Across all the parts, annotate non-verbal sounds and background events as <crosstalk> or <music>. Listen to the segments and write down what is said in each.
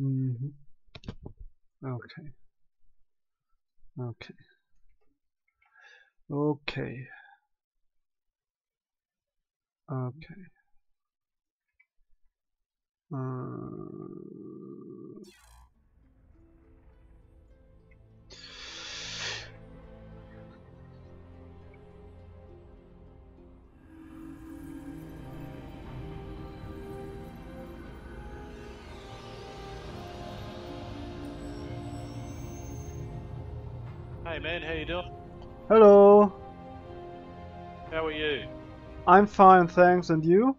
Mhm. Okay. Okay. Okay. Okay. Uh, man, how you doing? hello. How are you? I'm fine, thanks. And you?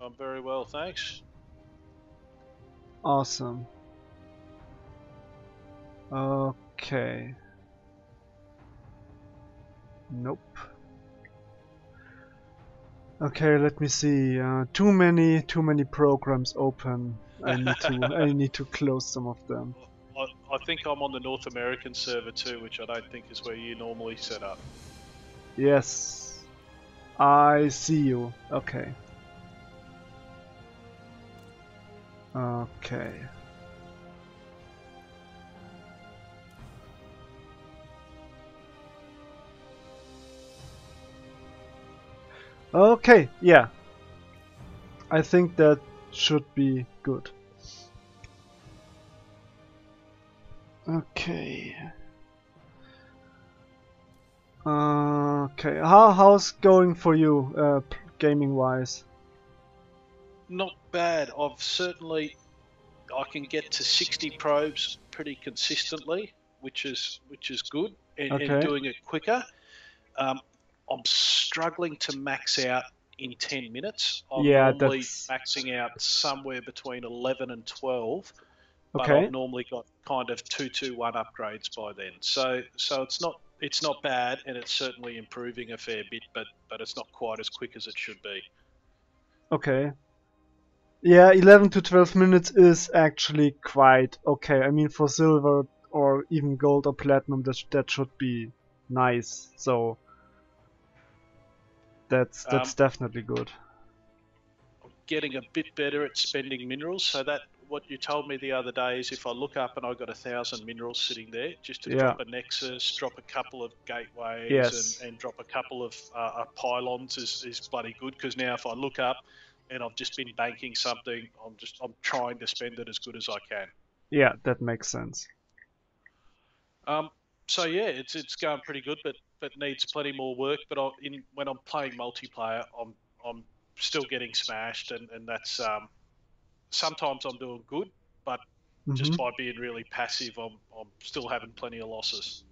I'm very well, thanks. Awesome. Okay. Nope. Okay, let me see. Uh, too many, too many programs open. I need to, I <laughs> need to close some of them. I, think I'm on the North American server too, which I don't think is where you normally set up. Yes. I see you. Okay. Okay. Okay, yeah. I think that should be good. Okay. Uh, okay, how how's going for you, uh, gaming wise? Not bad. I've certainly I can get to 60 probes pretty consistently, which is which is good, and, Okay. and doing it quicker. Um, I'm struggling to max out in 10 minutes. I'm Yeah, normally that's- maxing out somewhere between 11 and 12. But Okay. I've normally got kind of two two one upgrades by then. So so it's not it's not bad, and it's certainly improving a fair bit, but but it's not quite as quick as it should be. Okay. Yeah, 11 to 12 minutes is actually quite okay. I mean, for silver or even gold or platinum, that, that should be nice. So that's that's Um, definitely good. I'm getting a bit better at spending minerals, so that what you told me the other day is if I look up and I've got a thousand minerals sitting there, just to Yeah. drop a nexus, drop a couple of gateways, Yes. and, and drop a couple of uh, uh, pylons is, is bloody good. Because now if I look up and I've just been banking something, I'm just I'm trying to spend it as good as I can. Yeah, that makes sense. Um, so yeah, it's it's going pretty good, but but needs plenty more work. But I, in when I'm playing multiplayer, I'm I'm still getting smashed, and and that's um, sometimes I'm doing good, but just Mhm. by being really passive, I'm I'm still having plenty of losses.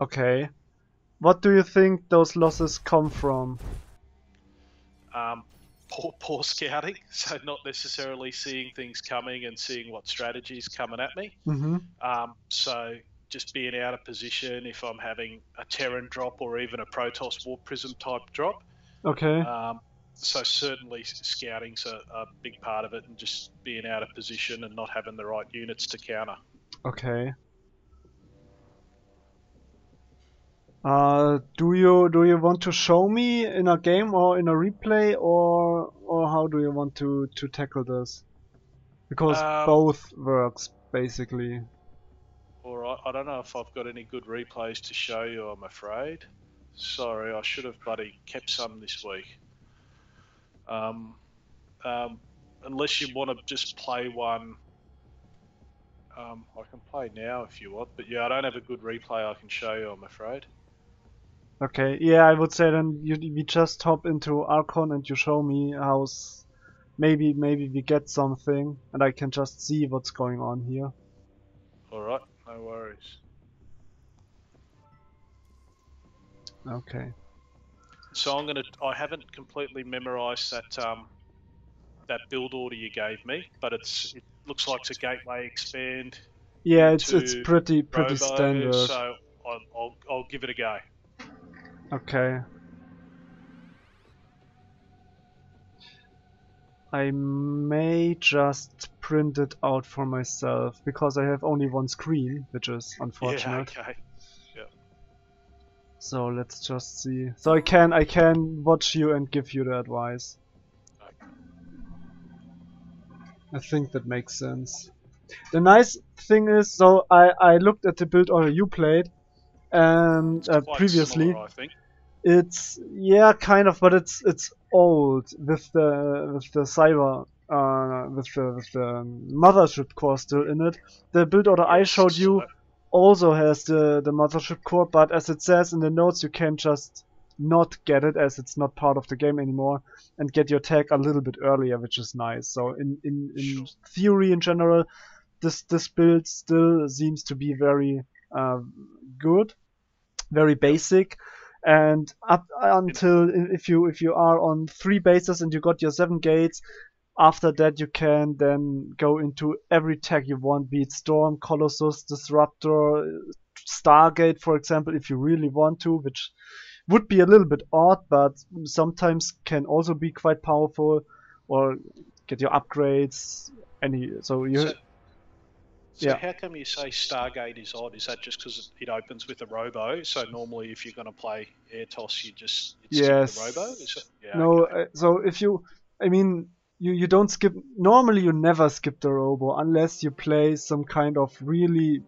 Okay. What do you think those losses come from? Um, poor poor scouting, <laughs> so not necessarily seeing things coming and seeing what strategies coming at me. Mm-hmm. Um, so just being out of position if I'm having a Terran drop or even a Protoss Warp Prism type drop. Okay. Um, so certainly scouting's a, a big part of it, and just being out of position and not having the right units to counter. Okay. Uh, do you do you want to show me in a game or in a replay or or how do you want to to tackle this? Because Um, both works basically. All right, I don't know if I've got any good replays to show you. I'm afraid. Sorry, I should have bloody kept some this week. Um, um, unless you want to just play one. Um, I can play now if you want, but yeah, I don't have a good replay I can show you. I'm afraid. Okay, yeah, I would say then you we just hop into Archon and you show me how maybe maybe we get something and I can just see what's going on here. All right, no worries. Okay. So I'm gonna. I haven't completely memorised that um, that build order you gave me, but it's it looks like it's a gateway expand Yeah, it's it's pretty pretty robo, standard. So I'll, I'll I'll give it a go. Okay. I may just print it out for myself because I have only one screen, which is <laughs> unfortunate. Yeah. Okay. So let's just see. So I can I can watch you and give you the advice. I think that makes sense. The nice thing is, so I, I looked at the build order you played, and uh, previously similar, I think. it's yeah kind of, but it's it's old with the with the cyber uh with the with the mothership core still in it. The build order I showed you also has the the mothership core, but as it says in the notes, you can just not get it as it's not part of the game anymore and get your tag a little bit earlier, which is nice. So in in, in theory in general, this this build still seems to be very uh, good, very basic. And up until if you if you are on three bases and you got your seven gates, after that you can then go into every tag you want, be it Storm, Colossus, Disruptor, Stargate, for example, if you really want to, which would be a little bit odd, but sometimes can also be quite powerful, or get your upgrades. Any so you So, so Yeah. how come you say Stargate is odd? Is that just because it opens with a robo? So normally, if you're going to play Air Toss, you just Yes. robo. Is it? Yeah, No, okay. uh, so if you, I mean, you, you don't skip, normally you never skip the robo unless you play some kind of really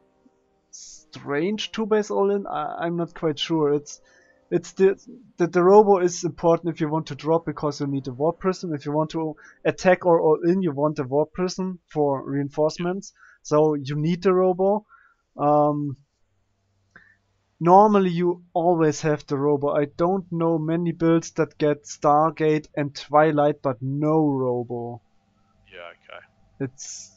strange two base all in. I, I'm not quite sure. It's, it's the, the, the robo is important if you want to drop because you need a Warp Prism. If you want to attack or all in, you want a Warp Prism for reinforcements. So you need the robo. Um, normally you always have the robo. I don't know many builds that get Stargate and Twilight but no robo. yeah, okay. It's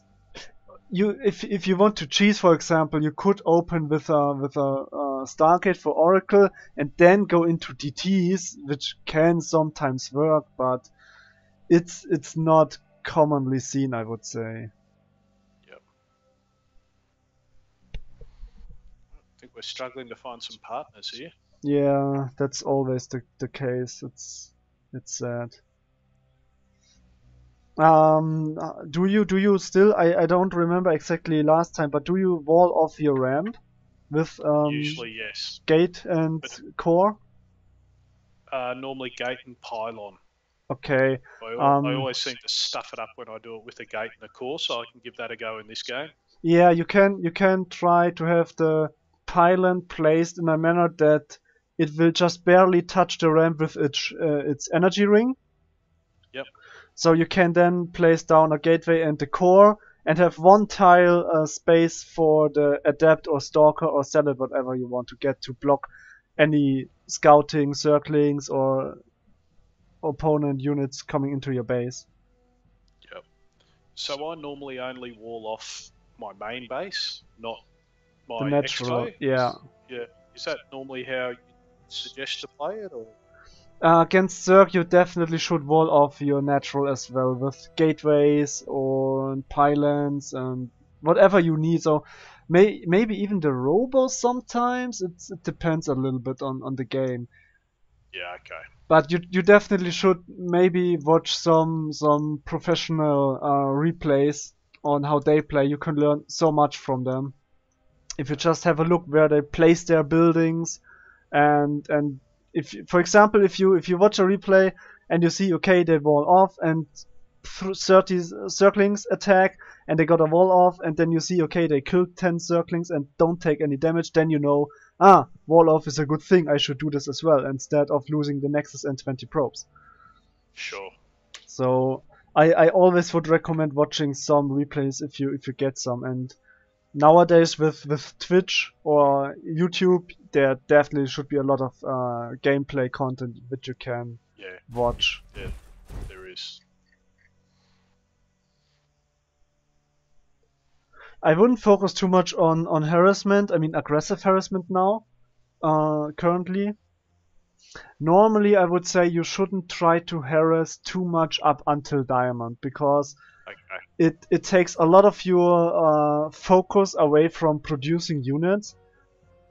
you if if you want to cheese for example, you could open with a with a uh, Stargate for Oracle and then go into DTs, which can sometimes work, but it's it's not commonly seen, I would say. We're struggling to find some partners here. Yeah, that's always the, the case. It's it's sad. Um, uh, do you do you still? I, I don't remember exactly last time, but do you wall off your ramp with um, Usually, yes. gate and but- core? Uh, normally, gate and pylon. Okay, I, al- I Um, always seem to stuff it up when I do it with a gate and a core, so I can give that a go in this game. yeah, you can you can try to have the pylon placed in a manner that it will just barely touch the ramp with its uh, its energy ring. Yep. So you can then place down a gateway and the core and have one tile uh, space for the adept or stalker or zealot, whatever you want to get to block any scouting, zerglings, or opponent units coming into your base. Yep. So I normally only wall off my main base, not my the natural, expo. yeah. Yeah. Is that normally how you suggest to play it, or? Uh, against Zerg, you definitely should wall off your natural as well with gateways or pylons and whatever you need. So may, maybe even the robo sometimes. It's, it depends a little bit on, on the game. Yeah. Okay. But you you definitely should maybe watch some some professional uh, replays on how they play. You can learn so much from them. If you just have a look where they place their buildings, and and if for example if you if you watch a replay and you see okay they wall off and 30 zerglings attack and they got a wall off and then you see okay they killed 10 zerglings and don't take any damage then you know ah wall off is a good thing I should do this as well instead of losing the Nexus and 20 probes Sure. so I, I always would recommend watching some replays if you if you get some and nowadays with with Twitch or YouTube there definitely should be a lot of uh, gameplay content that you can Yeah. watch. There is. I wouldn't focus too much on on harassment. I mean aggressive harassment now. Uh, currently. Normally, I would say you shouldn't try to harass too much up until diamond because Okay. it it takes a lot of your uh, focus away from producing units.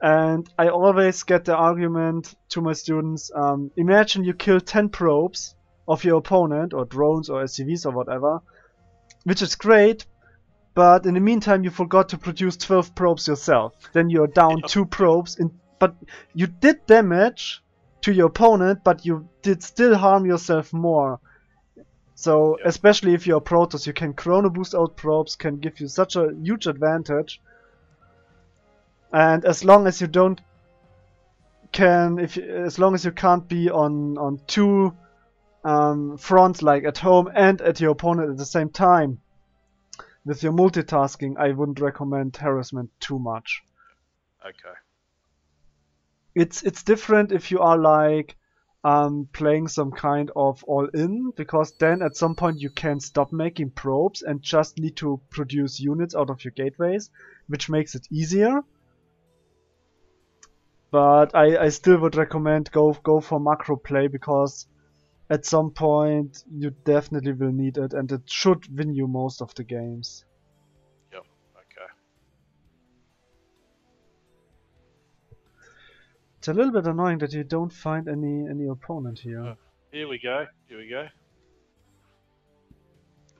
And I always get the argument to my students: um, imagine you kill 10 probes of your opponent, or drones, or SCVs, or whatever, which is great. But in the meantime, you forgot to produce 12 probes yourself. Then you're down Yeah. two probes, in, but you did damage to your opponent, but you did still harm yourself more. So Yeah. especially if you're Protoss, you can chrono boost out probes, can give you such a huge advantage. And as long as you don't can, if as long as you can't be on on two um, fronts like at home and at your opponent at the same time with your multitasking, I wouldn't recommend harassment too much. Okay. It's it's different if you are like um, playing some kind of all in because then at some point you can stop making probes and just need to produce units out of your gateways, which makes it easier. But I, I still would recommend go go for macro play because at some point you definitely will need it and it should win you most of the games. It's a little bit annoying that you don't find any any opponent here. Oh, Here we go. Here we go.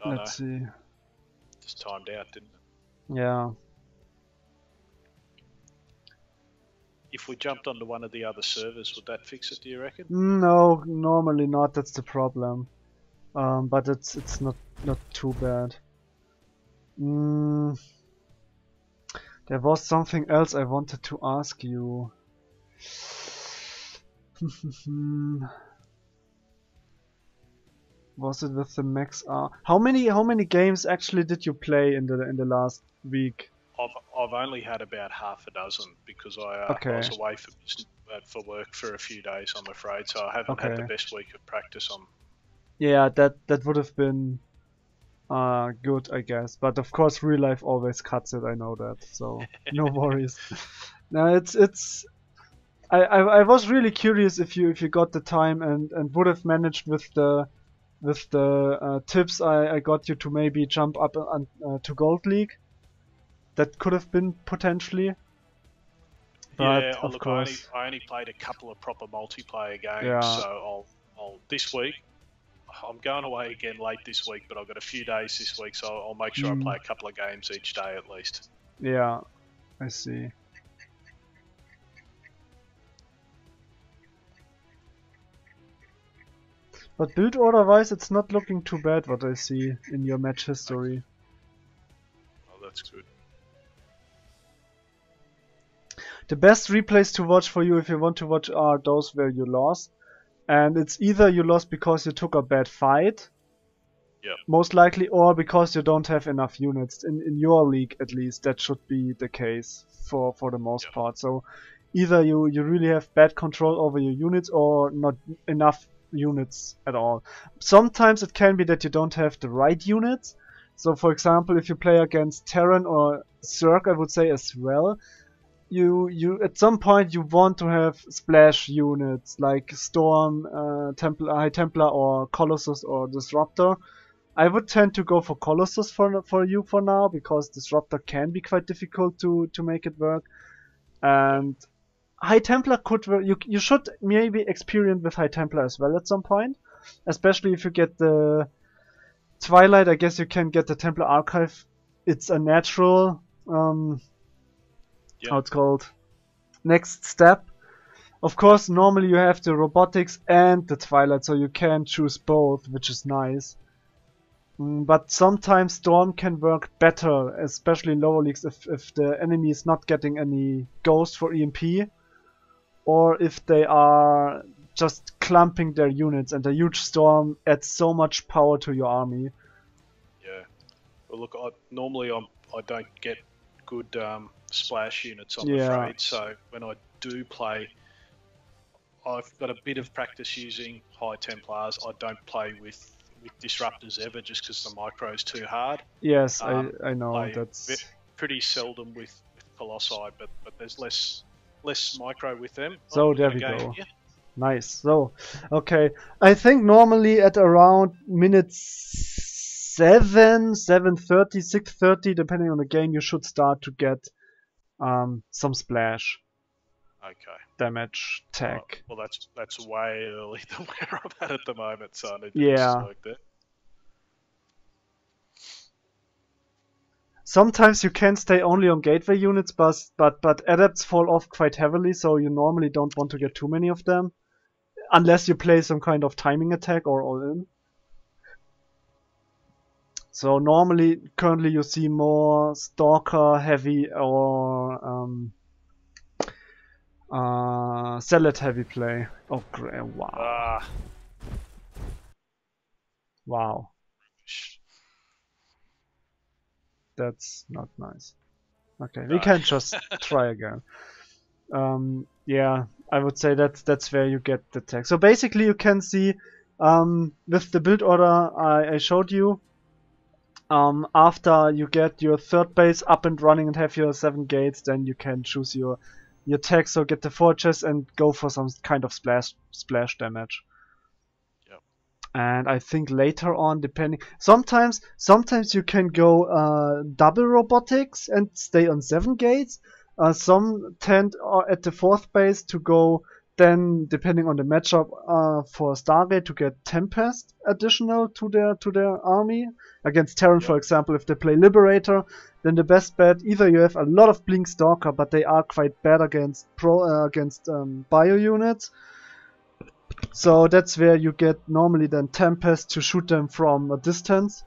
Oh Let's see. just timed out, didn't it? Yeah. If we jumped onto one of the other servers, would that fix it? Do you reckon? No, normally not. That's the problem. Um, but it's it's not not too bad. Mm, there was something else I wanted to ask you. <laughs> was it with the Max R? How many how many games actually did you play in the in the last week? I've, I've only had about half a dozen because I, uh, Okay. I was away for uh, for work for a few days. I'm afraid, so I haven't had the best week of practice on. Yeah, that that would have been uh good, I guess. But of course, real life always cuts it. I know that, so <laughs> no worries. No, it's it's. I, I I was really curious if you if you got the time and and would have managed with the with the uh, tips I, I got you to maybe jump up on, uh, to Gold League. That could have been potentially. But yeah, oh, of look, I only, course, I only played a couple of proper multiplayer games, Yeah. so I'll, I'll this week. I'm going away again late this week, but I've got a few days this week, so I'll make sure Mm. I play a couple of games each day at least. yeah, I see. But build order wise, it's not looking too bad what I see in your match history. Oh, that's good. The best replays to watch for you if you want to watch are those where you lost. And it's either you lost because you took a bad fight, Yep. most likely, or because you don't have enough units. In, in your league, at least, that should be the case for, for the most Yep. part. So either you, you really have bad control over your units or not enough units at all. Sometimes it can be that you don't have the right units. So, for example, if you play against Terran or Zerg, I would say as well, you you at some point you want to have splash units like Storm, uh, Templar, High Templar, or Colossus or Disruptor. I would tend to go for Colossus for for you for now because Disruptor can be quite difficult to to make it work, and High Templar could work. You you should maybe experiment with High Templar as well at some point, especially if you get the Twilight. I guess you can get the Templar Archive. It's a natural. Um, how it's called next step of course normally you have the robotics and the twilight so you can choose both which is nice Mm, but sometimes storm can work better especially in lower leagues if, if the enemy is not getting any ghost for emp or if they are just clumping their units and a huge storm adds so much power to your army Yeah. Well, look, I, normally I'm, I don't get good um, splash units, I'm Yeah. afraid. So when I do play, I've got a bit of practice using high Templars. I don't play with, with disruptors ever just because the micro is too hard. yes Um, I, I know that's pretty seldom with, with Colossi, but, but there's less less micro with them. So there we go. Yeah, Nice. So, okay. I think normally at around minutes 7, 7.30, 6.30, depending on the game, you should start to get um, some splash okay. damage tech. well, that's that's way early <laughs> than where I'm at at the moment, so I need to Yeah. like that. Sometimes you can stay only on gateway units, but, but, but adepts fall off quite heavily, so you normally don't want to get too many of them. Unless you play some kind of timing attack or all in. So normally, currently you see more stalker heavy or um, uh, zealot heavy play. Oh, great! Wow, Ah, wow, sh- that's not nice. Okay, we can just <laughs> try again. Um, yeah, I would say that's that's where you get the text. So basically, you can see um, with the build order I, I showed you. Um, after you get your third base up and running and have your seven gates, then you can choose your your text so get the fortress and go for some kind of splash splash damage. And I think later on, depending, sometimes sometimes you can go uh, double robotics and stay on seven gates. Uh, some tend uh, at the fourth base to go then, depending on the matchup, uh, for Stargate to get Tempest additional to their to their army against Terran, for example. If they play Liberator, then the best bet either you have a lot of Blink Stalker, but they are quite bad against pro uh, against um, bio units. So that's where you get normally then Tempest to shoot them from a distance.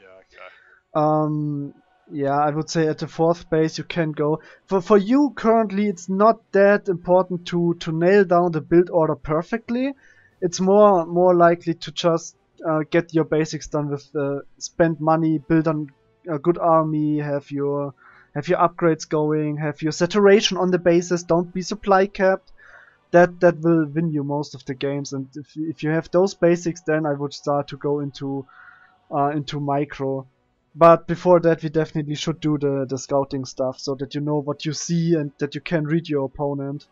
yeah, okay. Um, yeah, I would say at the fourth base you can go. For for you currently, it's not that important to to nail down the build order perfectly. It's more more likely to just uh, get your basics done with uh, spend money, build on a good army, have your have your upgrades going, have your saturation on the bases. Don't be supply capped. That that will win you most of the games. And if if you have those basics, then I would start to go into uh, into micro. But before that, we definitely should do the, the scouting stuff so that you know what you see and that you can read your opponent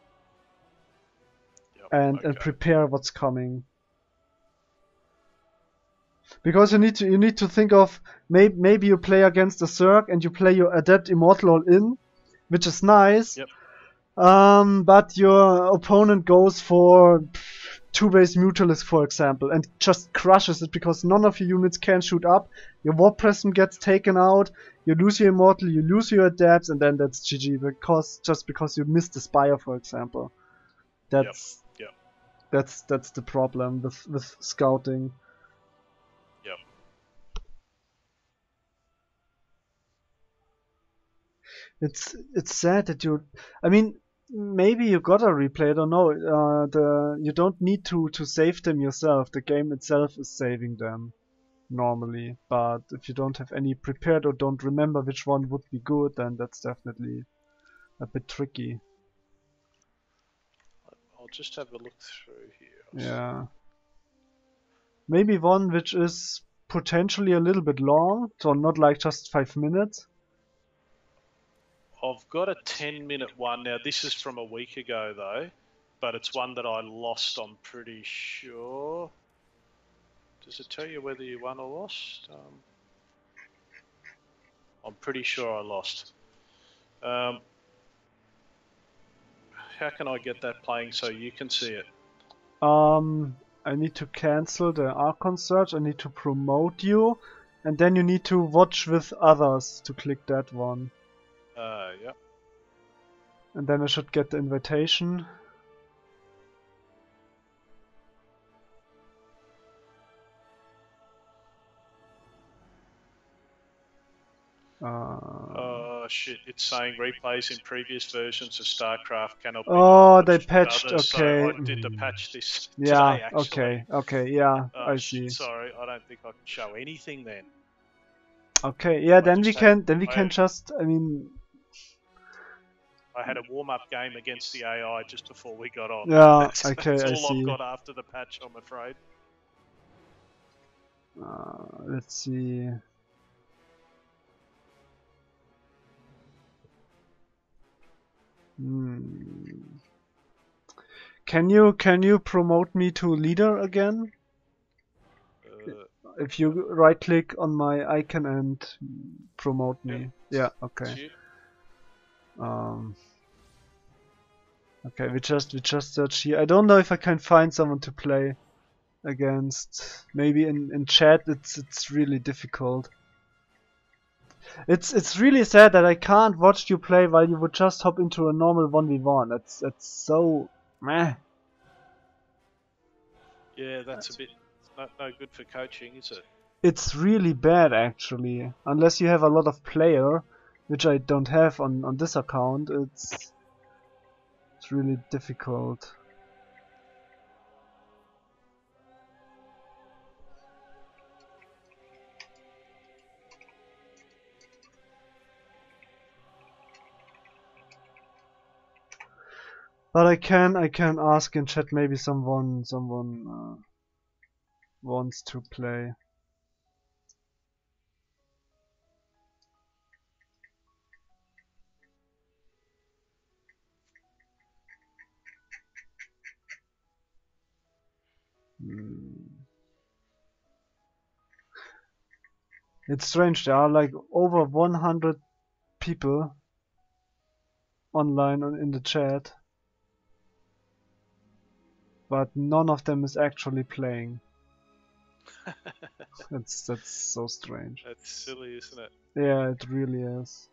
Yep, and, and prepare what's coming. Because you need to you need to think of maybe maybe you play against a Zerg and you play your Adept Immortal all in, which is nice. Yep. Um, but your opponent goes for two base Mutalisk, for example, and just crushes it because none of your units can shoot up. Your Warp Prism gets taken out, you lose your Immortal, you lose your Adepts, and then that's GG because just because you missed the Spire, for example. That's yep. that's that's the problem with with scouting. Yep. It's it's sad that you. I mean, maybe you gotta replay. I don't know. Uh, the you don't need to to save them yourself. The game itself is saving them normally. But if you don't have any prepared or don't remember which one would be good, then that's definitely a bit tricky. I'll just have a look through here. Yeah. Maybe one which is potentially a little bit long, so not like just five minutes. I've got a 10 minute one now. This is from a week ago though, but it's one that I lost, I'm pretty sure. Does it tell you whether you won or lost? Um, I'm pretty sure I lost. Um, how can I get that playing so you can see it? Um, I need to cancel the Archon search. I need to promote you, and then you need to watch with others to click that one. Uh, yeah. And then I should get the invitation. Uh, Oh shit! It's saying replays in previous versions of StarCraft cannot be. Oh, they patched, others, so okay. I did the patch this <laughs> yeah, today. Okay, okay, yeah, Oh, I see. Sorry, I don't think I can show anything then. Okay, yeah, then we can, then we I- can just, I mean, I had a warm-up game against the AI just before we got on. Yeah, <laughs> that's, okay, that's I all see. I've got after the patch, I'm afraid. uh, let's see. Hmm. Can you can you promote me to leader again? Uh, If you right click on my icon and promote me. Yeah, okay. Um Okay, we just we just search here. I don't know if I can find someone to play against. Maybe in, in chat it's it's really difficult. It's it's really sad that I can't watch you play while you would just hop into a normal 1v1. That's that's so meh. Yeah, that's a bit no, no good for coaching, is it? it's really bad actually. Unless you have a lot of player, which I don't have on, on this account, it's it's really difficult. But I can I can ask in chat maybe someone someone uh, wants to play. Hmm. It's strange, there are like over 100 people online on, in the chat but none of them is actually playing. <laughs> that's that's so strange. That's silly, isn't it? Yeah, it really is.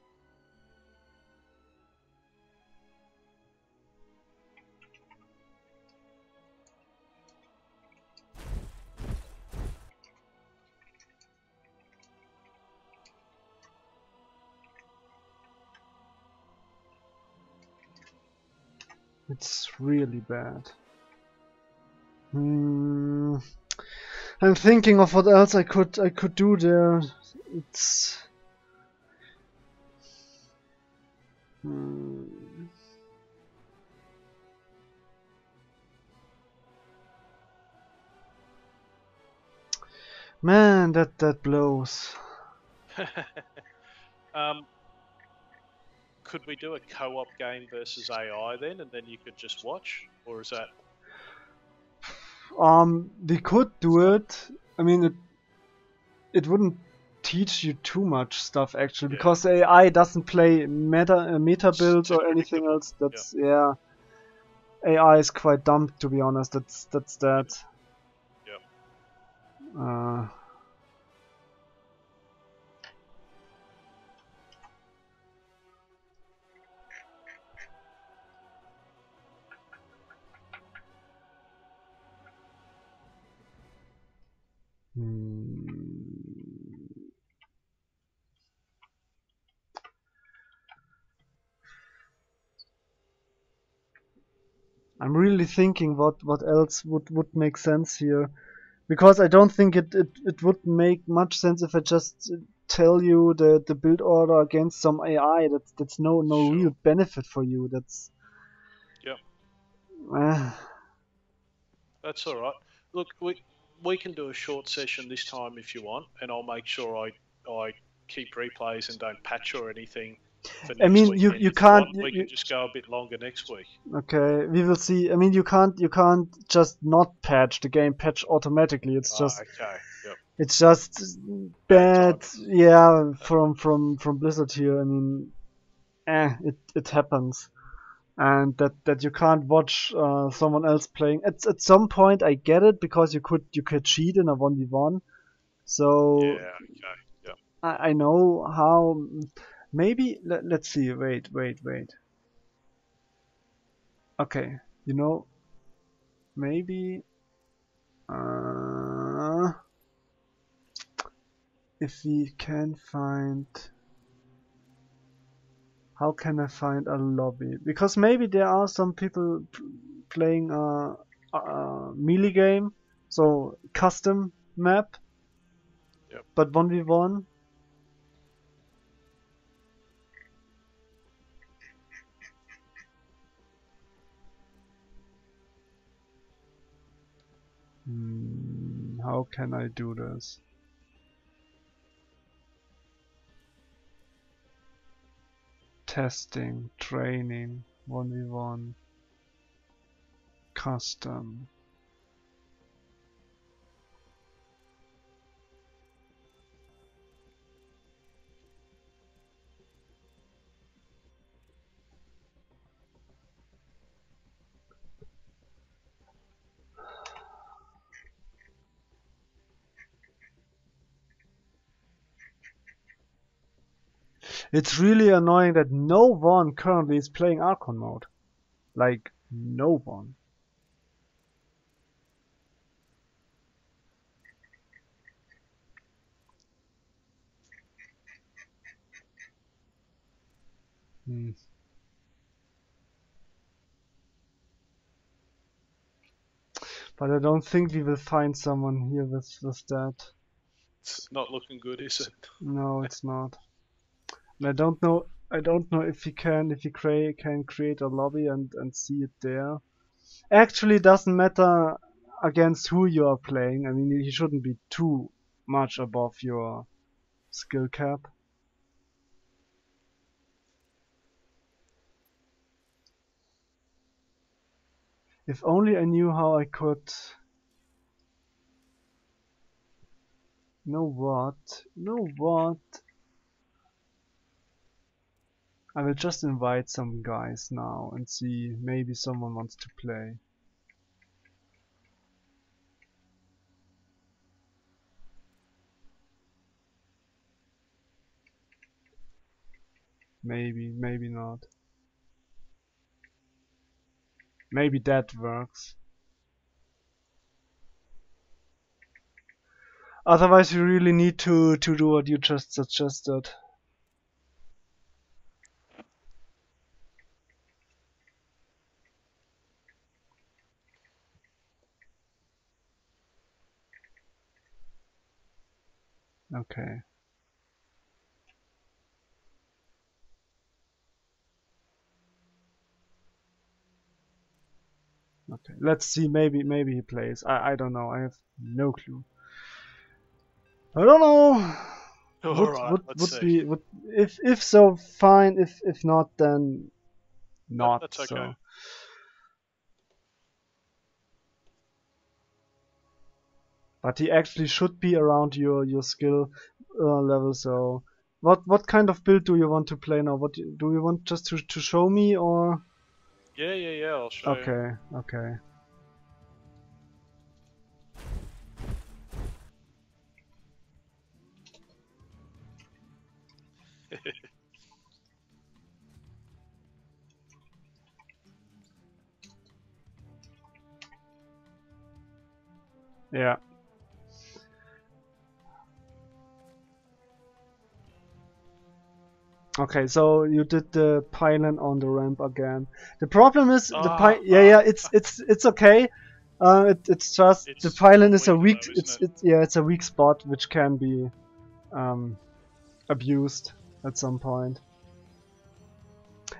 It's really bad. Hmm. I'm thinking of what else I could I could do there. It's hmm. Man, that that blows. <laughs> um, could we do a co-op game versus AI then, and then you could just watch, or is that um, we could do it. I mean, it it wouldn't teach you too much stuff actually yeah. because AI doesn't play meta uh, meta builds or anything else. That's yeah. yeah. AI is quite dumb to be honest. That's that's that. Yeah. Uh, Hmm. I'm really thinking what, what else would, would make sense here. Because I don't think it, it, it would make much sense if I just tell you the, the build order against some AI. That's that's no no sure. real benefit for you. That's yeah. Uh, <sighs> that's all right. Look, we we can do a short session this time if you want, and I'll make sure I I keep replays and don't patch or anything. I mean, you you can't. You, we can just go a bit longer next week. Okay, we will see. I mean, you can't you can't just not patch the game patch automatically. It's ah, just okay. Yep. It's just bad. Yeah, from from from Blizzard here. I mean, eh, it it happens and that that you can't watch uh, someone else playing. At at some point, I get it because you could you could cheat in a one v one. So yeah, okay, yeah. I, I know how. Maybe let, let's see. Wait, wait, wait. Okay, you know, maybe. Uh, if we can find how can I find a lobby? Because maybe there are some people playing a, a melee game, so custom map, yep. but 1v1. Hmm, how can I do this? Testing, training, 1v1, custom. It's really annoying that no one currently is playing Archon mode. Like, no one. Hmm. But I don't think we will find someone here with, with that. It's not looking good, is it? No, it's not. And I don't know. I don't know if he can if he can create a lobby and and see it there. Actually, it doesn't matter against who you are playing. I mean, he shouldn't be too much above your skill cap. If only I knew how I could. Know what? Know what? I will just invite some guys now and see maybe someone wants to play. Maybe, maybe not. Maybe that works. Otherwise you really need to, to do what you just suggested. Okay. Okay, let's see. Maybe maybe he plays. I I don't know. I have no clue. I don't know. <laughs> All would right, would, would see. be would if if so fine. If if not then not. that's okay. So. But he actually should be around your your skill uh, level. So what what kind of build do you want to play now? What do you want just to to show me or? Yeah, yeah, yeah. I'll show you. Okay, okay. <laughs> Yeah. Okay, so you did the pylon on the ramp again. The problem is the Ah, pi- yeah ah. yeah it's it's it's okay. Uh, it, it's just the pylon is a weak though, it's isn't it's yeah it's a weak spot which can be um, abused at some point.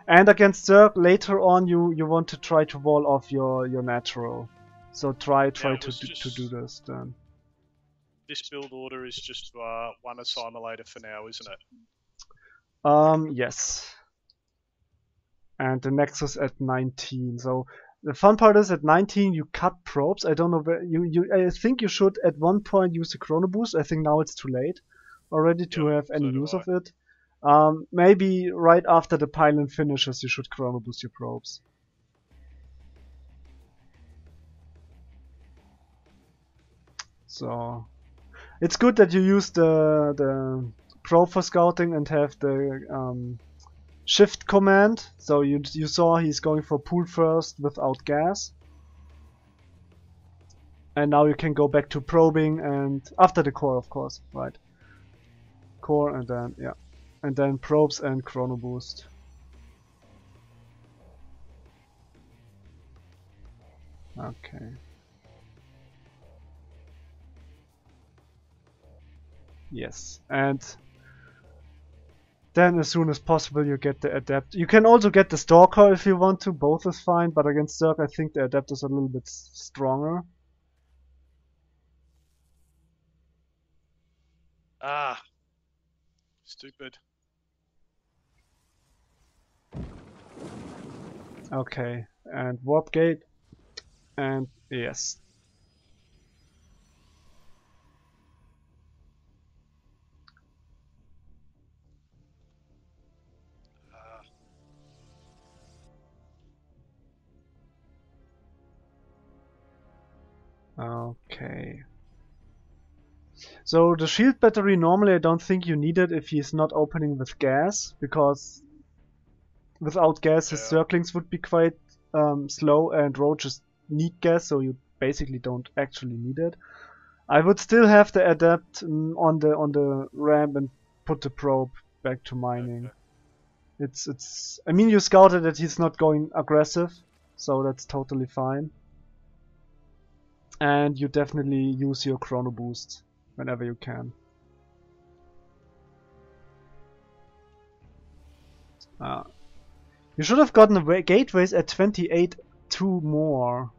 And against Zerg later on you you want to try to wall off your your natural. So try try it to do, to do this then. This build order is just uh, one assimilator for now, isn't it? Um, yes. And the Nexus at 19. So the fun part is at 19 you cut probes. I don't know where you, you I think you should at one point use the chrono boost. I think now it's too late already to Yeah, have any so use I. of it. Um, maybe right after the pylon finishes you should chrono boost your probes. So it's good that you use the the pro for scouting and have the um, shift command. So you you saw he's going for pool first without gas. And now you can go back to probing and after the core of course, right? Core and then yeah. And then probes and chrono boost. Okay. Yes, and then as soon as possible you get the adept. You can also get the stalker if you want to. Both is fine, but against Zerg I think the adept is a little bit stronger. Ah, stupid. Okay, and warp gate, and yes. Okay. So the shield battery normally I don't think you need it if he's not opening with gas because without gas his Yeah. zerglings would be quite um, slow and roaches need gas so you basically don't actually need it. I would still have to adept mm, on the on the ramp and put the probe back to mining. okay. It's it's. I mean, you scouted that he's not going aggressive, so that's totally fine. And you definitely use your chrono boost whenever you can. Uh, you should have gotten the gateways at 28 two more.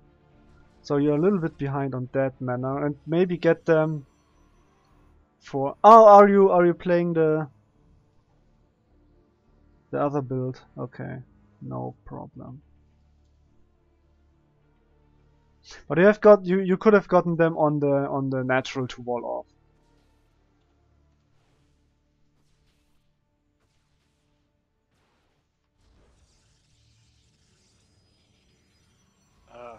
So you're a little bit behind on that manner and maybe get them for Oh are you are you playing the the other build? Okay. No problem. But you have got you you could have gotten them on the on the natural to wall off. Uh,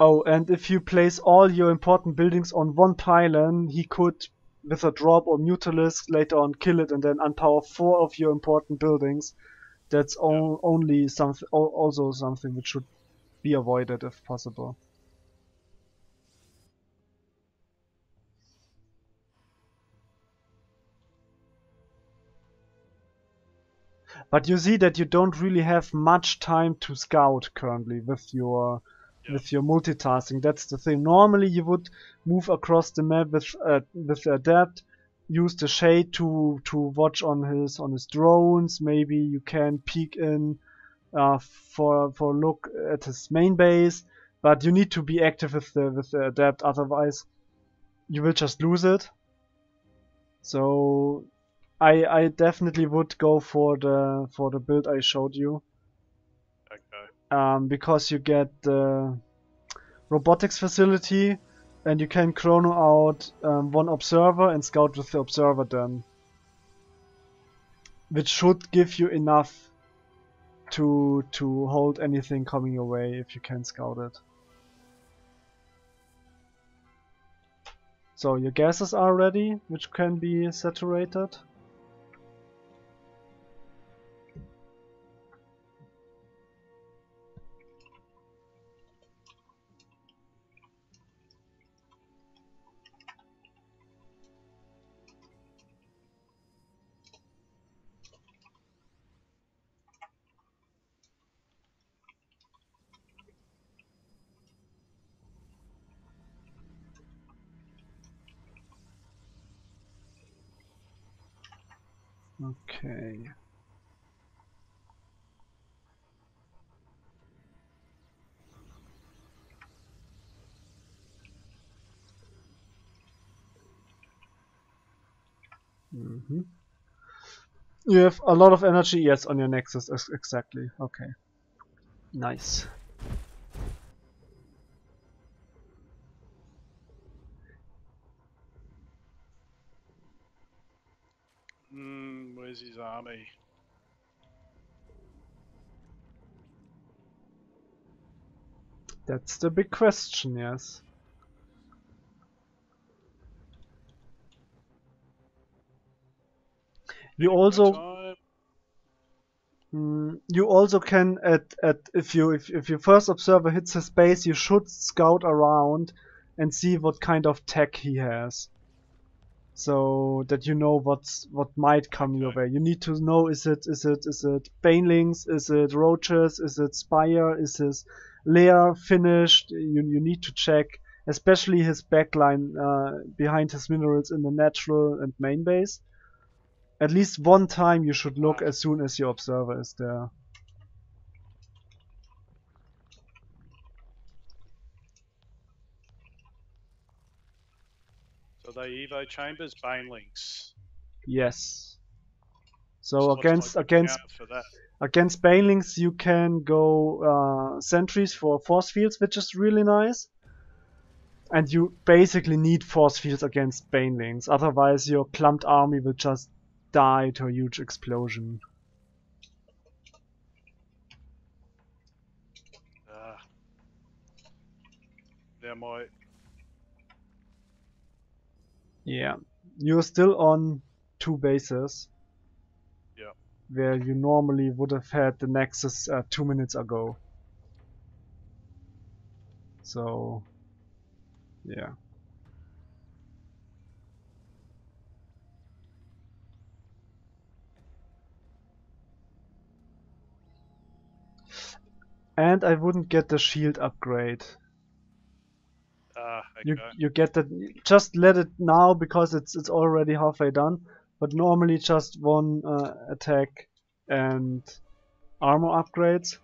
Oh, and if you place all your important buildings on one pylon, he could, with a drop or Mutalisk, later on kill it and then unpower four of your important buildings. That's o- only something, also something which should be avoided if possible. But you see that you don't really have much time to scout currently with your Yeah. with your multitasking. That's the thing. Normally you would move across the map with uh, with adept, use the shade to to watch on his on his drones. Maybe you can peek in uh, for for a look at his main base. But you need to be active with the with the adept, otherwise you will just lose it. So I I definitely would go for the for the build I showed you okay. Um, because you get the robotics facility and you can chrono out um, one observer and scout with the observer then. Which should give you enough to to hold anything coming your way if you can scout it. So your gases are ready, which can be saturated. Okay. hmm You have a lot of energy, yes, on your Nexus, exactly. Okay. Nice. Mm, where's his army? That's the big question, yes. You also Mm, you also can at at if you if, if your first observer hits his base, you should scout around and see what kind of tech he has. So that you know what's what might come your way. You need to know is it is it is it banelings, is it roaches, is it spire, is his lair finished? You you need to check, especially his backline uh, behind his minerals in the natural and main base. At least one time you should look as soon as your observer is there. So they Evo chambers, Banelings. Yes. So my against against count for that. against banelings you can go uh, sentries for force fields, which is really nice. And you basically need force fields against banelings, otherwise your clumped army will just die to a huge explosion. Ah. Now my yeah. You're still on two bases. Yeah. Where you normally would have had the Nexus uh, two minutes ago. So, yeah. And I wouldn't get the shield upgrade. You you get that just let it now because it's it's already halfway done. But normally just one uh, attack and armor upgrades.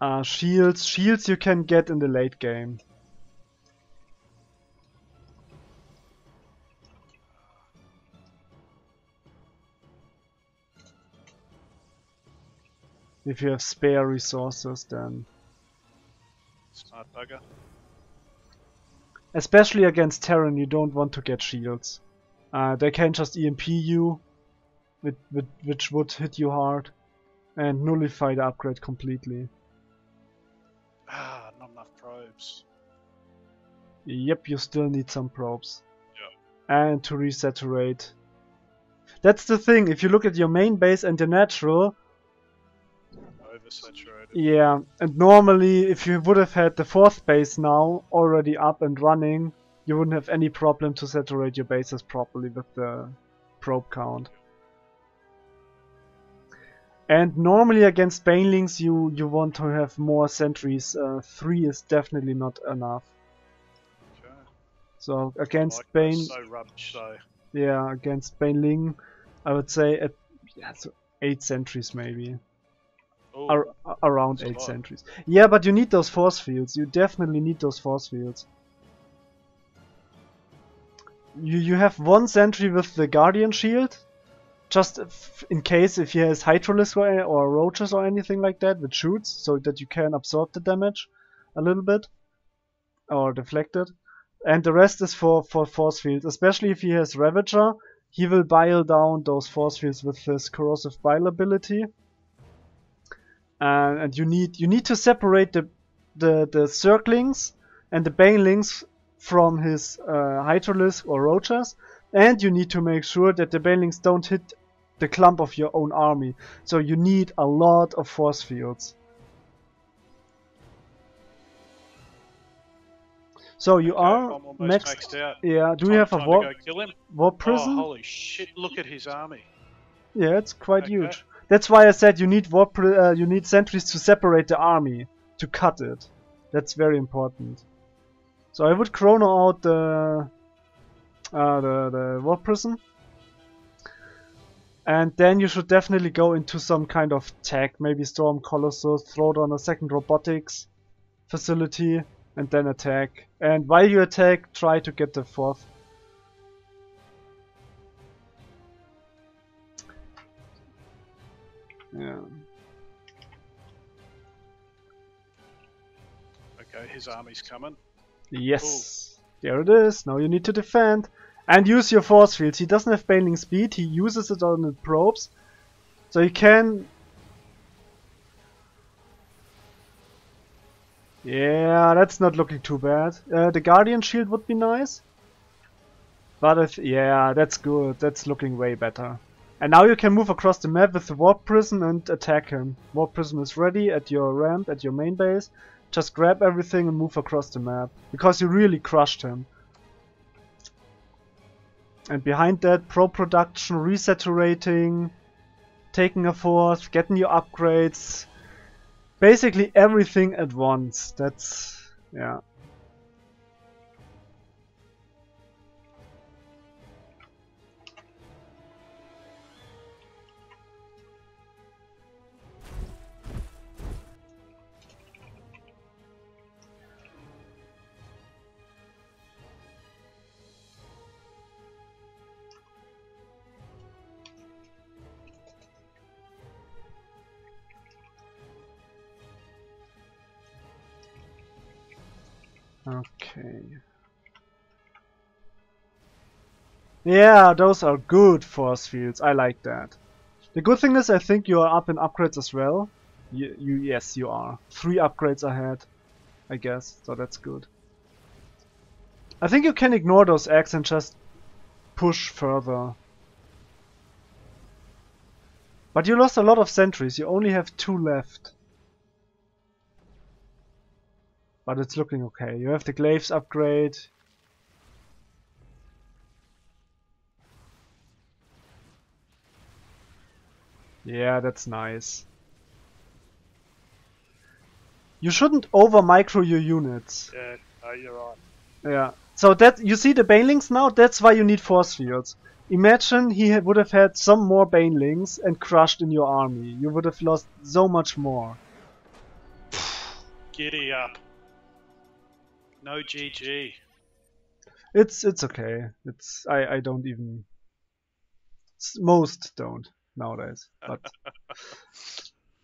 Uh, shields shields you can get in the late game. If you have spare resources then Smart bugger. Especially against Terran, you don't want to get shields. Uh, they can just EMP you, with, with, which would hit you hard, and nullify the upgrade completely. Ah, not enough probes. Yep, you still need some probes. Yeah. And to resaturate. That's the thing, if you look at your main base and your natural, Oversaturated. Yeah, and normally if you would have had the fourth base now already up and running, you wouldn't have any problem to saturate your bases properly with the probe count. And normally against banelings you, you want to have more sentries. Uh, three is definitely not enough. Okay. So against Lingbane, So rubbish, so. yeah, against Baneling, I would say at yeah, so eight sentries maybe. Ar- oh. around That's eight lot. sentries. Yeah, but you need those force fields. You definitely need those force fields. You you have one sentry with the guardian shield, just in case if he has Hydralisk or, or roaches or anything like that, which shoots, so that you can absorb the damage a little bit or deflect it. And the rest is for for force fields, especially if he has Ravager. He will bile down those force fields with his corrosive bile ability uh, and you need you need to separate the the the zerglings and the banelings from his uh, hydralisk or roaches, and you need to make sure that the banelings don't hit the clump of your own army. So you need a lot of force fields. So you okay, are maxed. maxed out. Yeah. Do Time- you have a war kill him? Warp Prism? Oh, holy shit! Look at his army. Yeah, it's quite Okay. huge. That's why I said you need uh, you need sentries to separate the army to cut it. That's very important. So I would chrono out the uh, the the Warp Prism, and then you should definitely go into some kind of tech, maybe storm colossus, throw down a second robotics facility, and then attack. And while you attack, try to get the fourth Yeah. Okay, his army's coming. Yes. There it is. Now you need to defend. And use your force fields. He doesn't have baneling speed. He uses it on the probes. So you can... Yeah, that's not looking too bad. Uh, the Guardian Shield would be nice. But if, yeah, that's good. That's looking way better. And now you can move across the map with the Warp Prism and attack him. Warp Prism is ready at your ramp, at your main base. Just grab everything and move across the map. Because you really crushed him. And behind that, pro production, resaturating, taking a force, getting your upgrades. Basically everything at once. That's, yeah. Okay. Yeah, those are good force fields. I like that. The good thing is I think you are up in upgrades as well. You, you yes, you are. Three upgrades ahead, I guess. So that's good. I think you can ignore those eggs and just push further. But you lost a lot of sentries. You only have two left. But it's looking okay. You have the glaives upgrade. Yeah, that's nice. You shouldn't over micro your units. Yeah, no, you're right. Yeah. So that you see the banelings now. That's why you need force fields. Imagine he ha- would have had some more banelings and crushed in your army. You would have lost so much more. Giddy up. No GG. It's it's okay. It's I I don't even. Most don't nowadays, but. <laughs>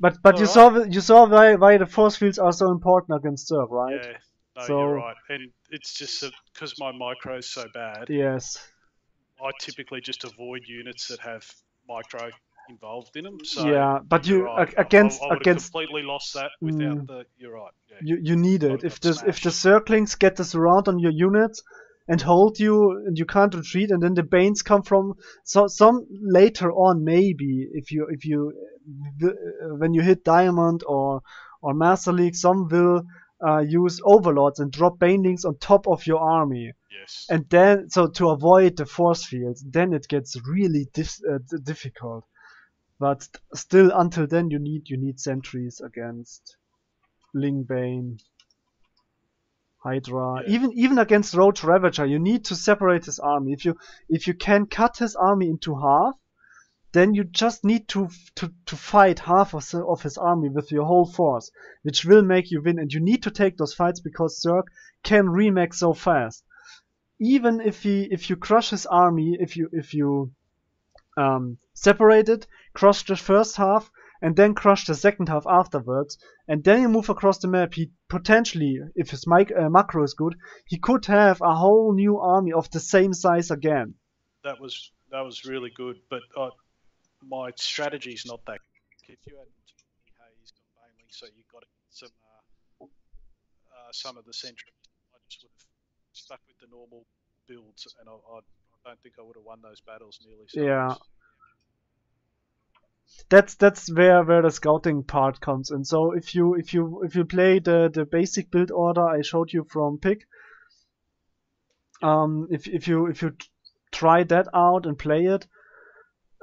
But but you Alright. saw the- you saw why why the force fields are so important against Zerg, right? Yeah, no, So- you're right. And it's just because my micro is so bad, Yes. I typically just avoid units that have micro involved in them. So yeah, but you're right. against I, I against completely lost that without Mm. the. You're right. Yeah. you you need it. If the if the zerglings get the surround on your units and hold you and you can't retreat, and then the banes come from so some later on maybe if you if you when you hit diamond or or master league, some will uh, use overlords and drop banelings on top of your army. Yes. and then so to avoid the force fields then it gets really uh, difficult but st- still until then you need you need sentries against Lingbane Hydra Yeah. even even against Roach Ravager you need to separate his army. If you if you can cut his army into half then you just need to to, to fight half of, of his army with your whole force which will make you win. And you need to take those fights because Zerg can remake so fast. Even if he if you crush his army if you if you um, separate it crush the first half and then crush the second half afterwards. And then you move across the map. He potentially if his mic- uh, macro is good he could have a whole new army of the same size again. That was that was really good, but uh, my strategy's not that. If you had Hayes got Bailey, so you got some uh, uh, some of the sentries, I just would have stuck with the normal builds, and I, I, I don't think I would have won those battles nearly. So Yeah. much. that's that's where where the scouting part comes in so if you if you if you play the the basic build order i showed you from pick um if if you if you try that out and play it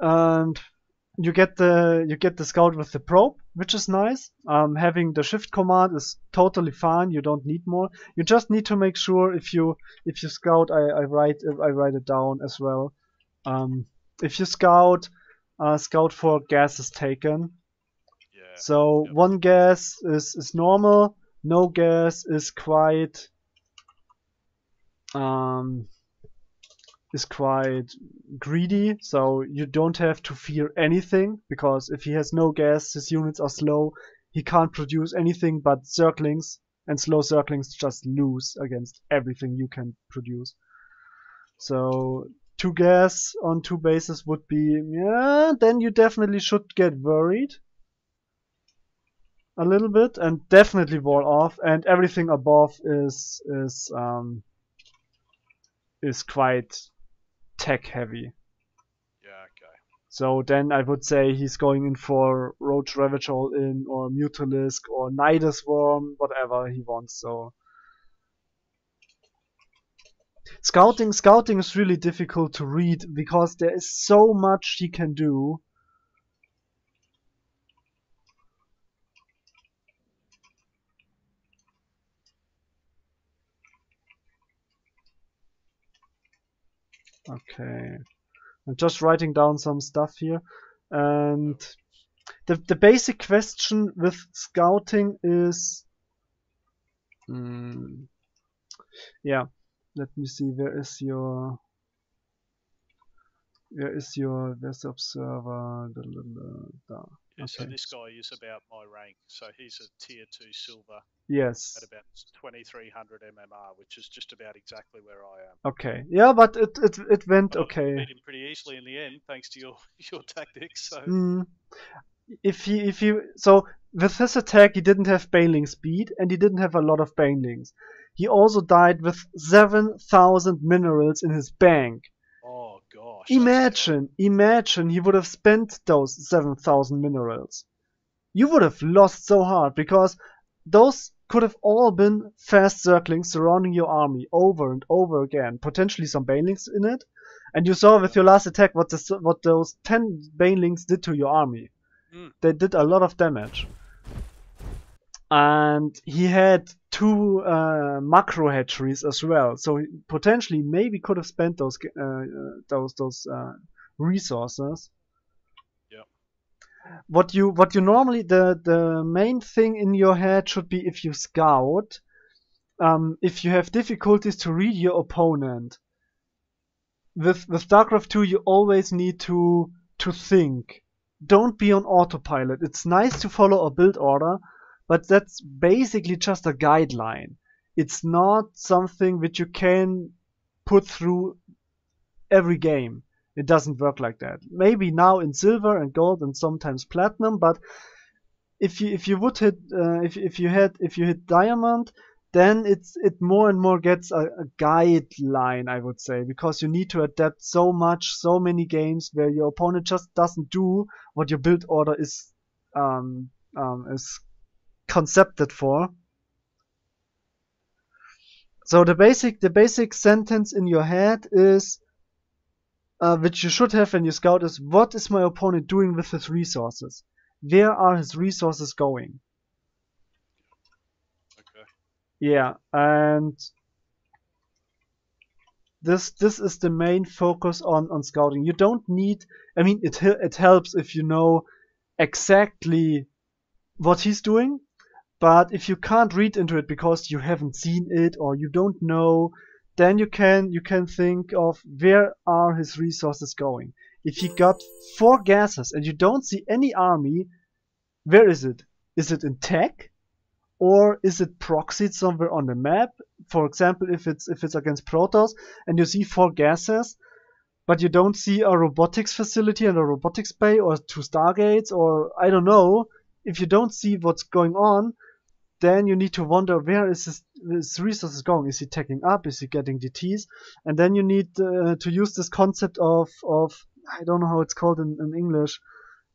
and you get the you get the scout with the probe which is nice um having the shift command is totally fine you don't need more you just need to make sure if you if you scout i i write i write it down as well um if you scout uh, scout for gas is taken. Yeah. So Yep. one gas is, is normal, no gas is quite um, is quite greedy. So you don't have to fear anything because if he has no gas, his units are slow. He can't produce anything but zerglings, and slow zerglings just lose against everything you can produce. So two gas on two bases would be yeah. Then you definitely should get worried a little bit and definitely wall off. And everything above is is um is quite tech heavy. Yeah. Okay. So then I would say he's going in for Roach Ravager all in or Mutalisk or Nydus Worm, whatever he wants. So scouting scouting is really difficult to read because there is so much he can do. Okay. I'm just writing down some stuff here. And the the basic question with scouting is Hmm. yeah let me see where is your where is your the observer da, da, da. Yeah, So this guy is about my rank. So he's a tier two silver yes at about 2300 MMR, which is just about exactly where I am. okay yeah but it it, it went I okay Beat him pretty easily in the end, thanks to your <laughs> your tactics. So Hmm. If he if he so with his attack he didn't have Baneling speed and he didn't have a lot of Banelings. He also died with seven thousand minerals in his bank. Imagine, imagine he would have spent those seven thousand minerals. You would have lost so hard because those could have all been fast zergling surrounding your army over and over again. Potentially some Banelings in it. And you saw with your last attack what the, what those ten Banelings did to your army Mm. they did a lot of damage. and he had two uh, macro hatcheries as well. So potentially maybe could have spent those uh, uh, those those uh, resources. Yeah. What you what you normally the the main thing in your head should be if you scout, um, if you have difficulties to read your opponent. With with StarCraft 2, you always need to to think. Don't be on autopilot. It's nice to follow a build order, but that's basically just a guideline. It's not something which you can put through every game. It doesn't work like that. Maybe now in silver and gold and sometimes platinum, but if you if you would hit uh, if if you had if you hit diamond, then it's it more and more gets a, a, guideline I would say because you need to adapt so much so many games where your opponent just doesn't do what your build order is um, um, is concepted for so the basic the basic sentence in your head is uh, which you should have when you scout is what is my opponent doing with his resources where are his resources going Okay. yeah, and this this is the main focus on on scouting. You don't need. I mean, it it helps if you know exactly what he's doing, but if you can't read into it because you haven't seen it or you don't know, then you can you can think of where are his resources going. If he got four gases and you don't see any army, where is it? Is it in tech? or is it proxied somewhere on the map? For example, if it's if it's against Protoss and you see four gases, but you don't see a robotics facility and a robotics bay or two stargates or I don't know, if you don't see what's going on, then you need to wonder where is this, his resources going? Is he taking up? Is he getting DTs? And then you need uh, to use this concept of of I don't know how it's called in, in English.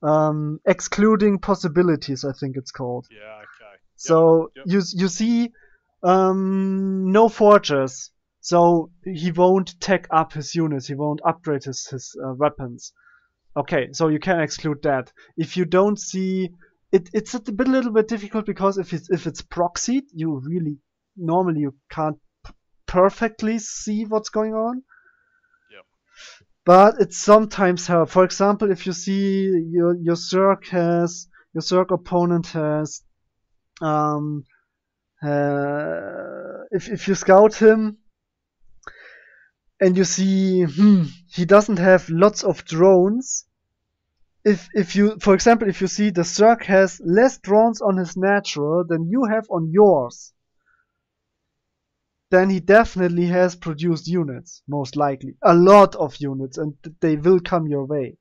Um, excluding possibilities, I think it's called. Yeah, okay. So yep. you you see um, no forges, so he won't tech up his units. He won't upgrade his his uh, weapons. Okay, so you can exclude that. If you don't see it, it's a bit a little bit difficult because if it's if it's proxied, you really normally you can't perfectly see what's going on. Yep. But it sometimes helps. For example, if you see your your Zerg has your Zerg opponent has um, uh, if if you scout him and you see hmm, he doesn't have lots of drones. If if you for example if you see the Zerg has less drones on his natural than you have on yours, then he definitely has produced units, most likely. A lot of units and they will come your way.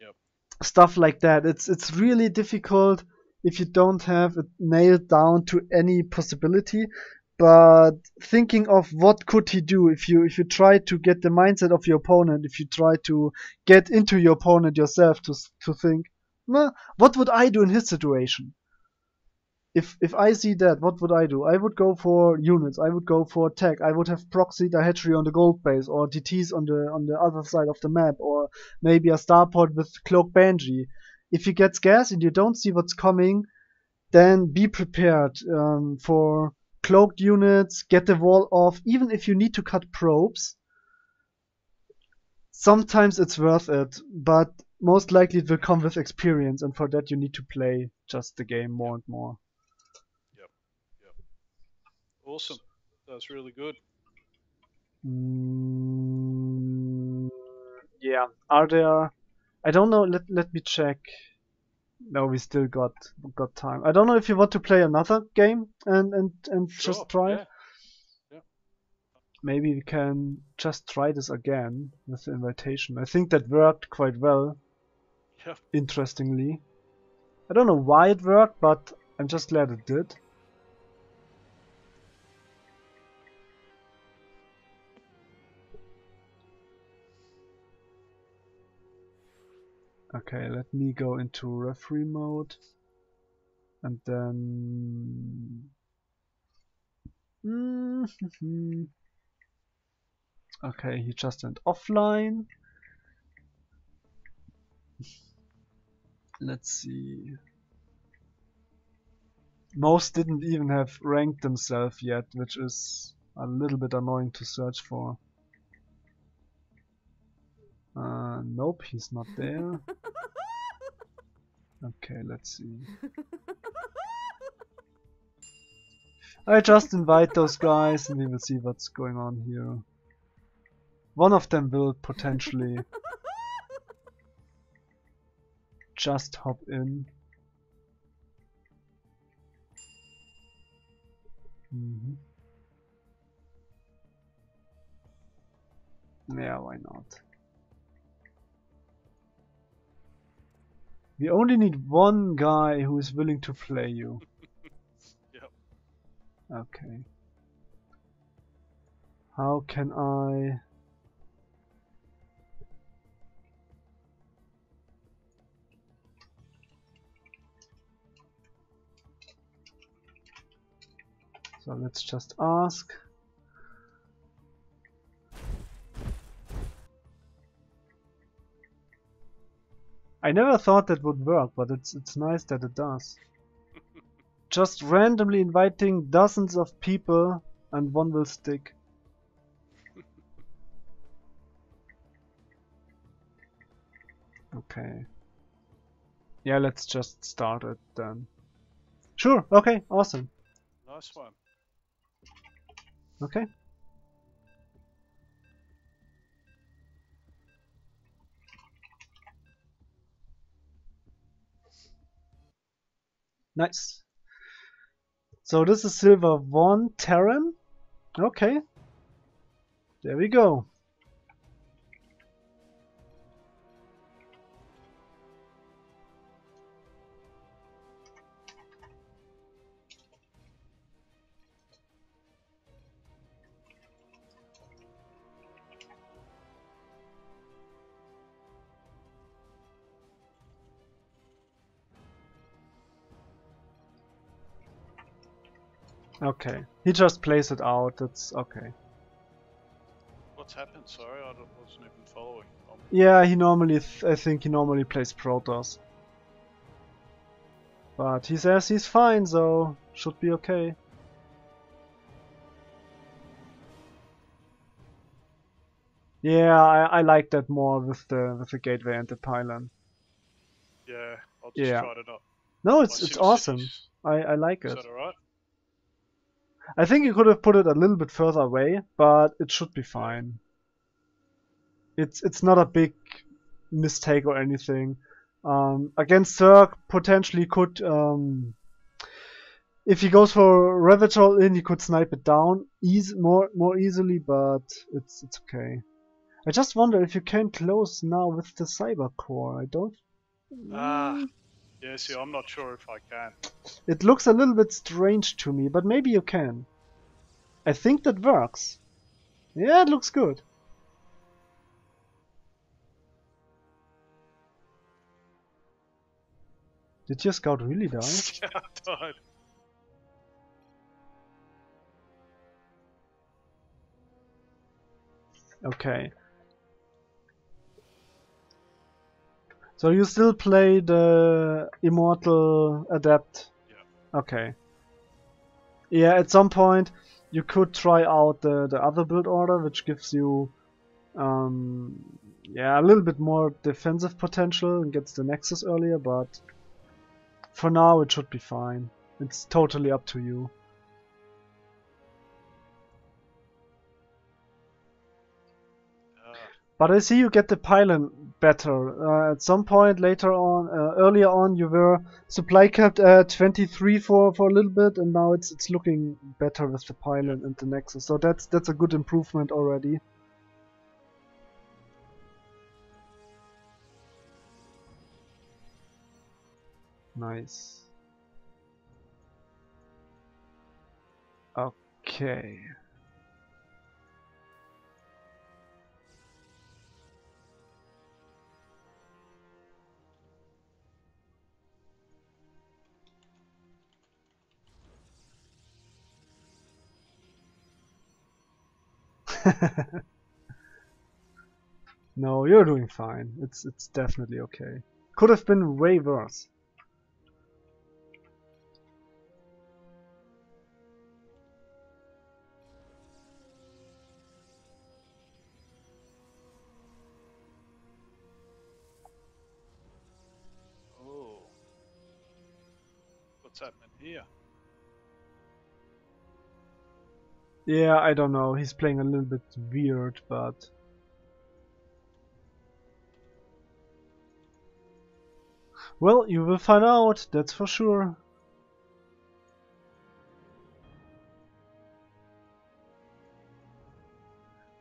Yep. Stuff like that. It's it's really difficult if you don't have it nailed down to any possibility but thinking of what could he do if you if you try to get the mindset of your opponent if you try to get into your opponent yourself to to think what would i do in his situation? If if i see that what would i do? I would go for units. I would go for tech i would have proxied a hatchery on the gold base or dts on the on the other side of the map or maybe a starport with cloak banshee if you get scarce and you don't see what's coming, then be prepared um, for cloaked units, get the wall off, even if you need to cut probes. Sometimes it's worth it, but most likely it will come with experience, and for that you need to play just the game more and more. Yep, yep. Awesome. That's really good. Mm, yeah. Are there I don't know. Let let me check. No, we still got got time. I don't know if you want to play another game and and and Sure, just try. yeah. Yeah. Maybe we can just try this again with the invitation. I think that worked quite well. Yep. Interestingly, I don't know why it worked, but I'm just glad it did. Okay, let me go into referee mode and then Mhm. okay, he just went offline. Let's see. Most didn't even have ranked themselves yet, which is a little bit annoying to search for. Uh, nope, he's not there. <laughs> Okay, let's see. I just invite those guys and we will see what's going on here. One of them will potentially just hop in. Mm -hmm. Yeah, why not? We only need one guy who is willing to play you. <laughs> yep. Okay. How can I... So let's just ask. I never thought that would work, but it's it's nice that it does. <laughs> Just randomly inviting dozens of people and one will stick. okay. Yeah, let's just start it then. Sure, okay, awesome. Nice one. Okay. Nice. So this is silver 1 Terran. Okay. There we go. Okay. He just plays it out, that's okay. What's happened? Sorry, I wasn't even following. Yeah, he normally, I think he normally plays Protoss. But he says he's fine, so should be okay. Yeah, I, I like that more with the with the gateway and the pylon. Yeah, I'll just yeah. try it up. No, it's it's awesome. I, I like Is it. that alright? I think you could have put it a little bit further away, but it should be fine. It's it's not a big mistake or anything. Um, against Zerg, potentially could, um, if he goes for Ravage all in, he could snipe it down easy, more more easily, but it's it's okay. I just wonder if you can close now with the Cyber Core. I don't. Ah, yeah, see, I'm not sure if I can. It looks a little bit strange to me, but maybe you can. I think that works. Yeah, it looks good. Did your scout really die? <laughs> Scout died. Okay. So you still play the Immortal Adept? Yeah. Okay. Yeah, at some point you could try out the, the other build order, which gives you um, yeah, a little bit more defensive potential and gets the Nexus earlier, but for now it should be fine. It's totally up to you. Ah, But I see you get the pylon better. Uh, at some point later on, uh, earlier on, you were supply capped at 23 for, for a little bit, and now it's it's looking better with the pylon and the nexus. So that's that's a good improvement already. Nice. Okay. <laughs> no, you're doing fine. It's it's definitely okay. Could have been way worse. Oh. What's happening here? Yeah, I don't know. He's playing a little bit weird, but well, you will find out. That's for sure.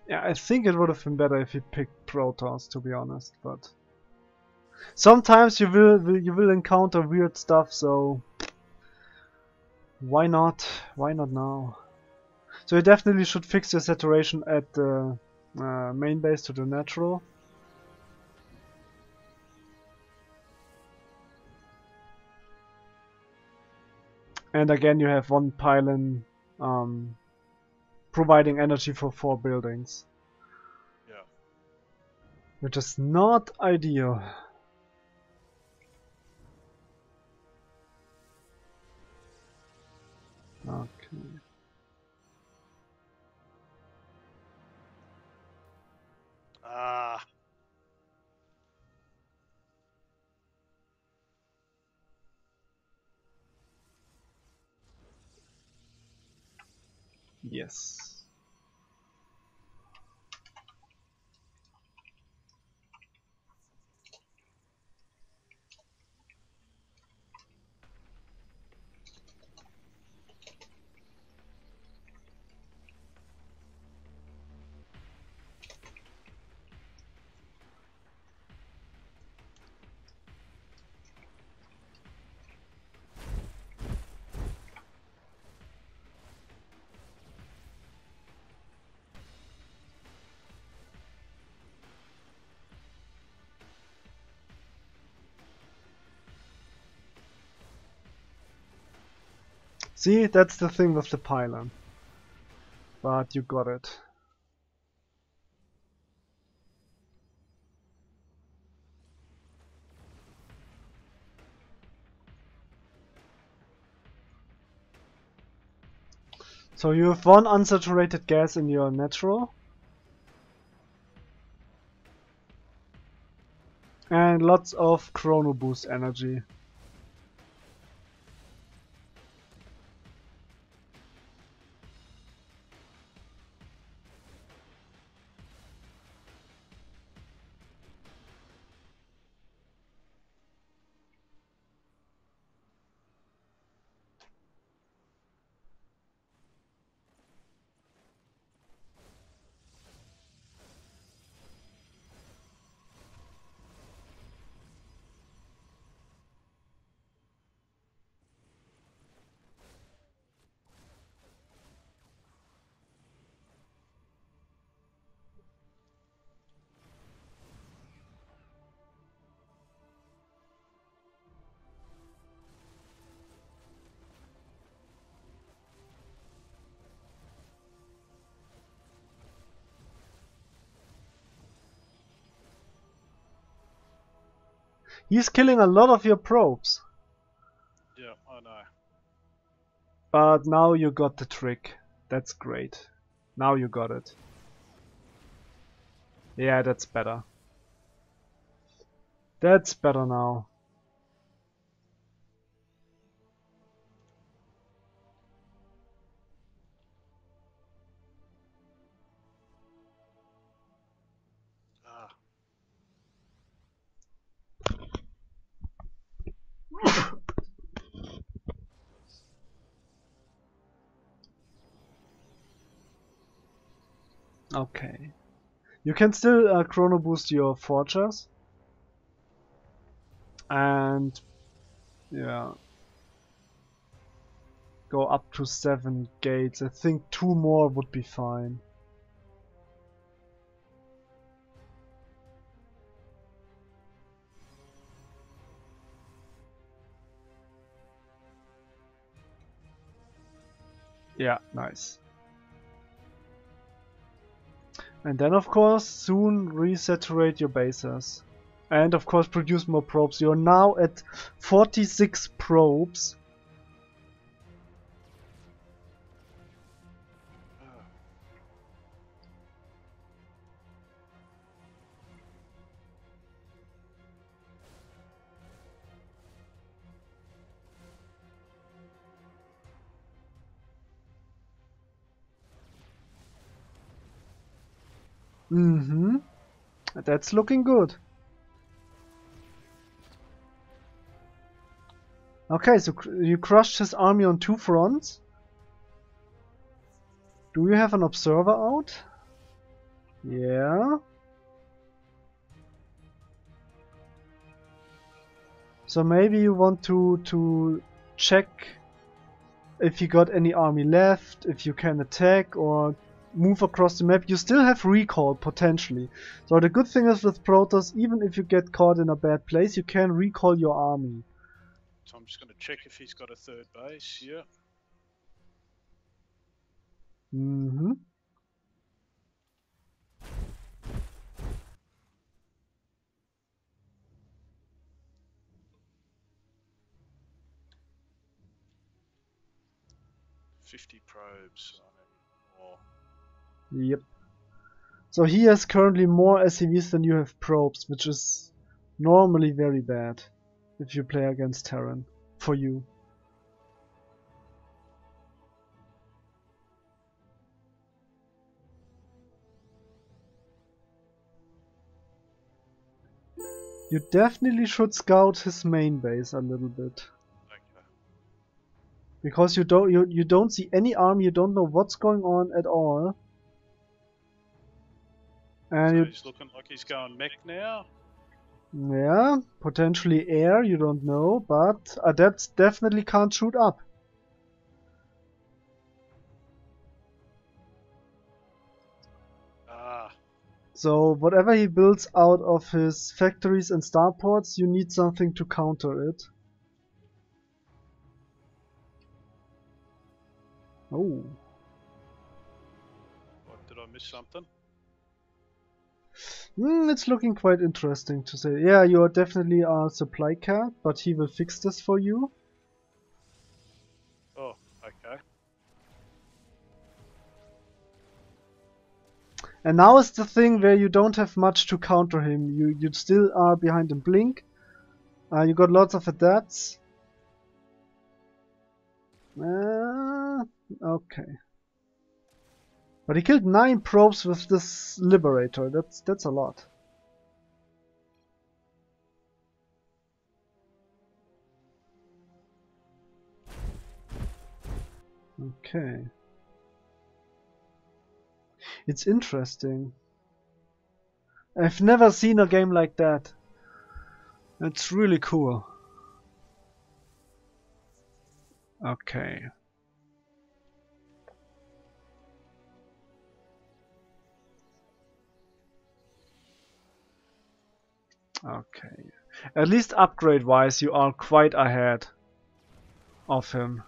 Yeah, I think it would have been better if he picked Protoss, to be honest, but sometimes you will you will encounter weird stuff, so why not? Why not now? So you definitely should fix your saturation at the uh, main base to the natural. And again you have one pylon um, providing energy for four buildings. Yeah. Which is not ideal. Ah. Yes. See, that's the thing with the pylon. But you got it. So you have one unsaturated gas in your natural. And lots of chrono boost energy. He's killing a lot of your probes. Yeah, I know. But now you got the trick. That's great. Now you got it. Yeah, that's better. That's better now. Okay. You can still uh, chrono boost your fortress. And yeah. Go up to seven gates. I think two more would be fine. Yeah, nice. And then of course soon resaturate your bases. And of course produce more probes. You're now at 46 probes. Mm-hmm. That's looking good. Okay, so you crushed his army on two fronts. Do you have an observer out? Yeah. So maybe you want to to check if you got any army left, if you can attack or move across the map. You still have recall potentially. So the good thing is with Protoss, even if you get caught in a bad place, you can recall your army. So I'm just going to check if he's got a third base. Yeah. Mm-hmm. Fifty probes. I need more. Yep. So he has currently more SCVs than you have probes, which is normally very bad if you play against Terran. For you. You definitely should scout his main base a little bit. Okay. Because you don't you, you don't see any army, you don't know what's going on at all. And so he's looking like he's going mech now. Yeah, potentially air, you don't know, but adepts definitely can't shoot up. Ah, So whatever he builds out of his factories and starports, you need something to counter it. Oh, what did I miss something? Hmm, it's looking quite interesting to say. Yeah, you are definitely a supply cap, but he will fix this for you. Oh, okay. And now is the thing where you don't have much to counter him. You you still are behind in blink. Uh, you got lots of adepts. Uh, okay. But he killed nine probes with this liberator. That's that's a lot. Okay. It's interesting. I've never seen a game like that. It's really cool. Okay. Okay. At least upgrade wise you are quite ahead of him.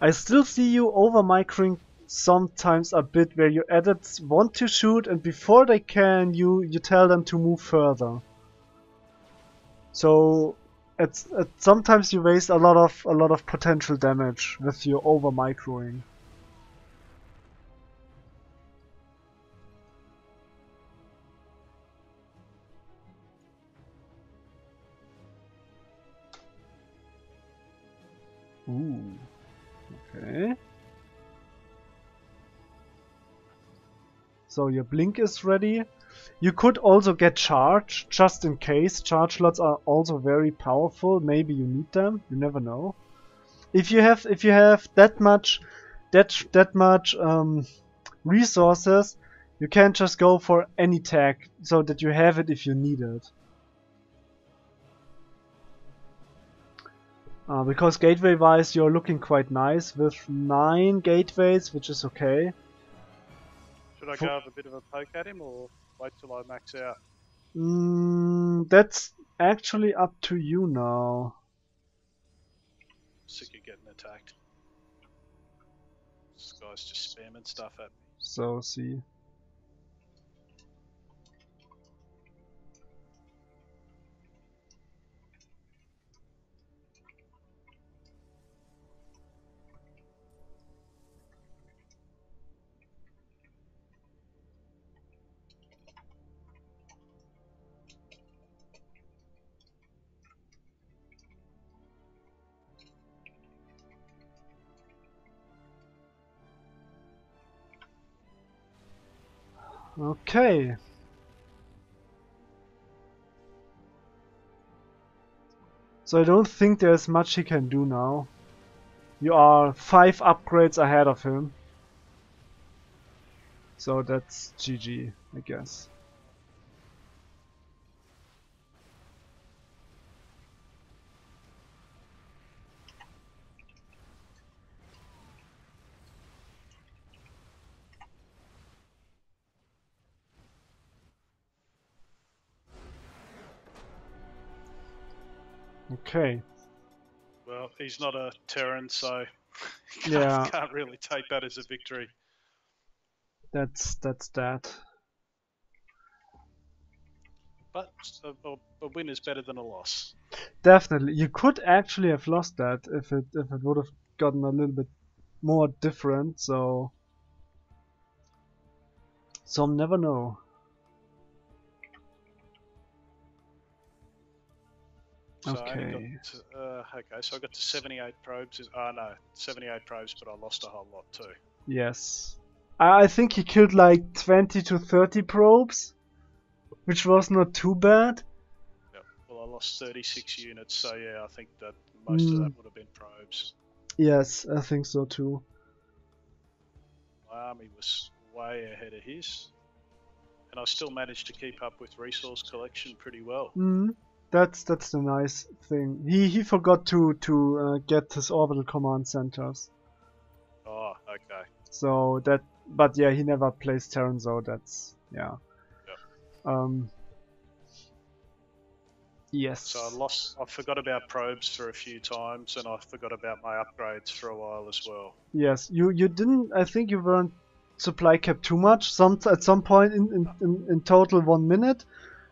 I still see you over microing sometimes a bit where your adepts want to shoot and before they can you you tell them to move further. So it's it, sometimes you waste a lot of a lot of potential damage with your over microing. Ooh. Okay. So your blink is ready. You could also get charge, just in case. Chargelots are also very powerful. Maybe you need them. You never know. If you have if you have that much that that much um, resources, you can just go for any tag so that you have it if you need it. Uh, because gateway wise you're looking quite nice with 9 gateways which is okay. Should I go have a bit of a poke at him or wait till I max out? Mm, that's actually up to you now. Sick of getting attacked. This guy's just spamming stuff at me. So see. Okay. So I don't think there's much he can do now. You are five upgrades ahead of him. So that's GG, I guess. Okay. Well, he's not a Terran, so <laughs> can't, Yeah. can't really take that as a victory. That's that's that. But a, a, a win is better than a loss. Definitely. You could actually have lost that if it if it would have gotten a little bit more different, so some never know. So I Okay. got uh, okay, so I got to 78 probes. Oh no, 78 probes, but I lost a whole lot too. Yes. I think he killed like 20 to 30 probes, which was not too bad. Yep. Well, I lost 36 units, so yeah, I think that most of Mm. that would have been probes. Yes, I think so too. My army was way ahead of his, and I still managed to keep up with resource collection pretty well. Mm, that's that's the nice thing. He he forgot to to uh, get his orbital command centers. Oh, okay. So that, but yeah, he never plays Terran, so that's yeah. Yeah. Um. Yes. So I lost. I forgot about probes for a few times, and I forgot about my upgrades for a while as well. Yes, you you didn't. I think you weren't supply capped too much. Some at some point in in, in, in total one minute,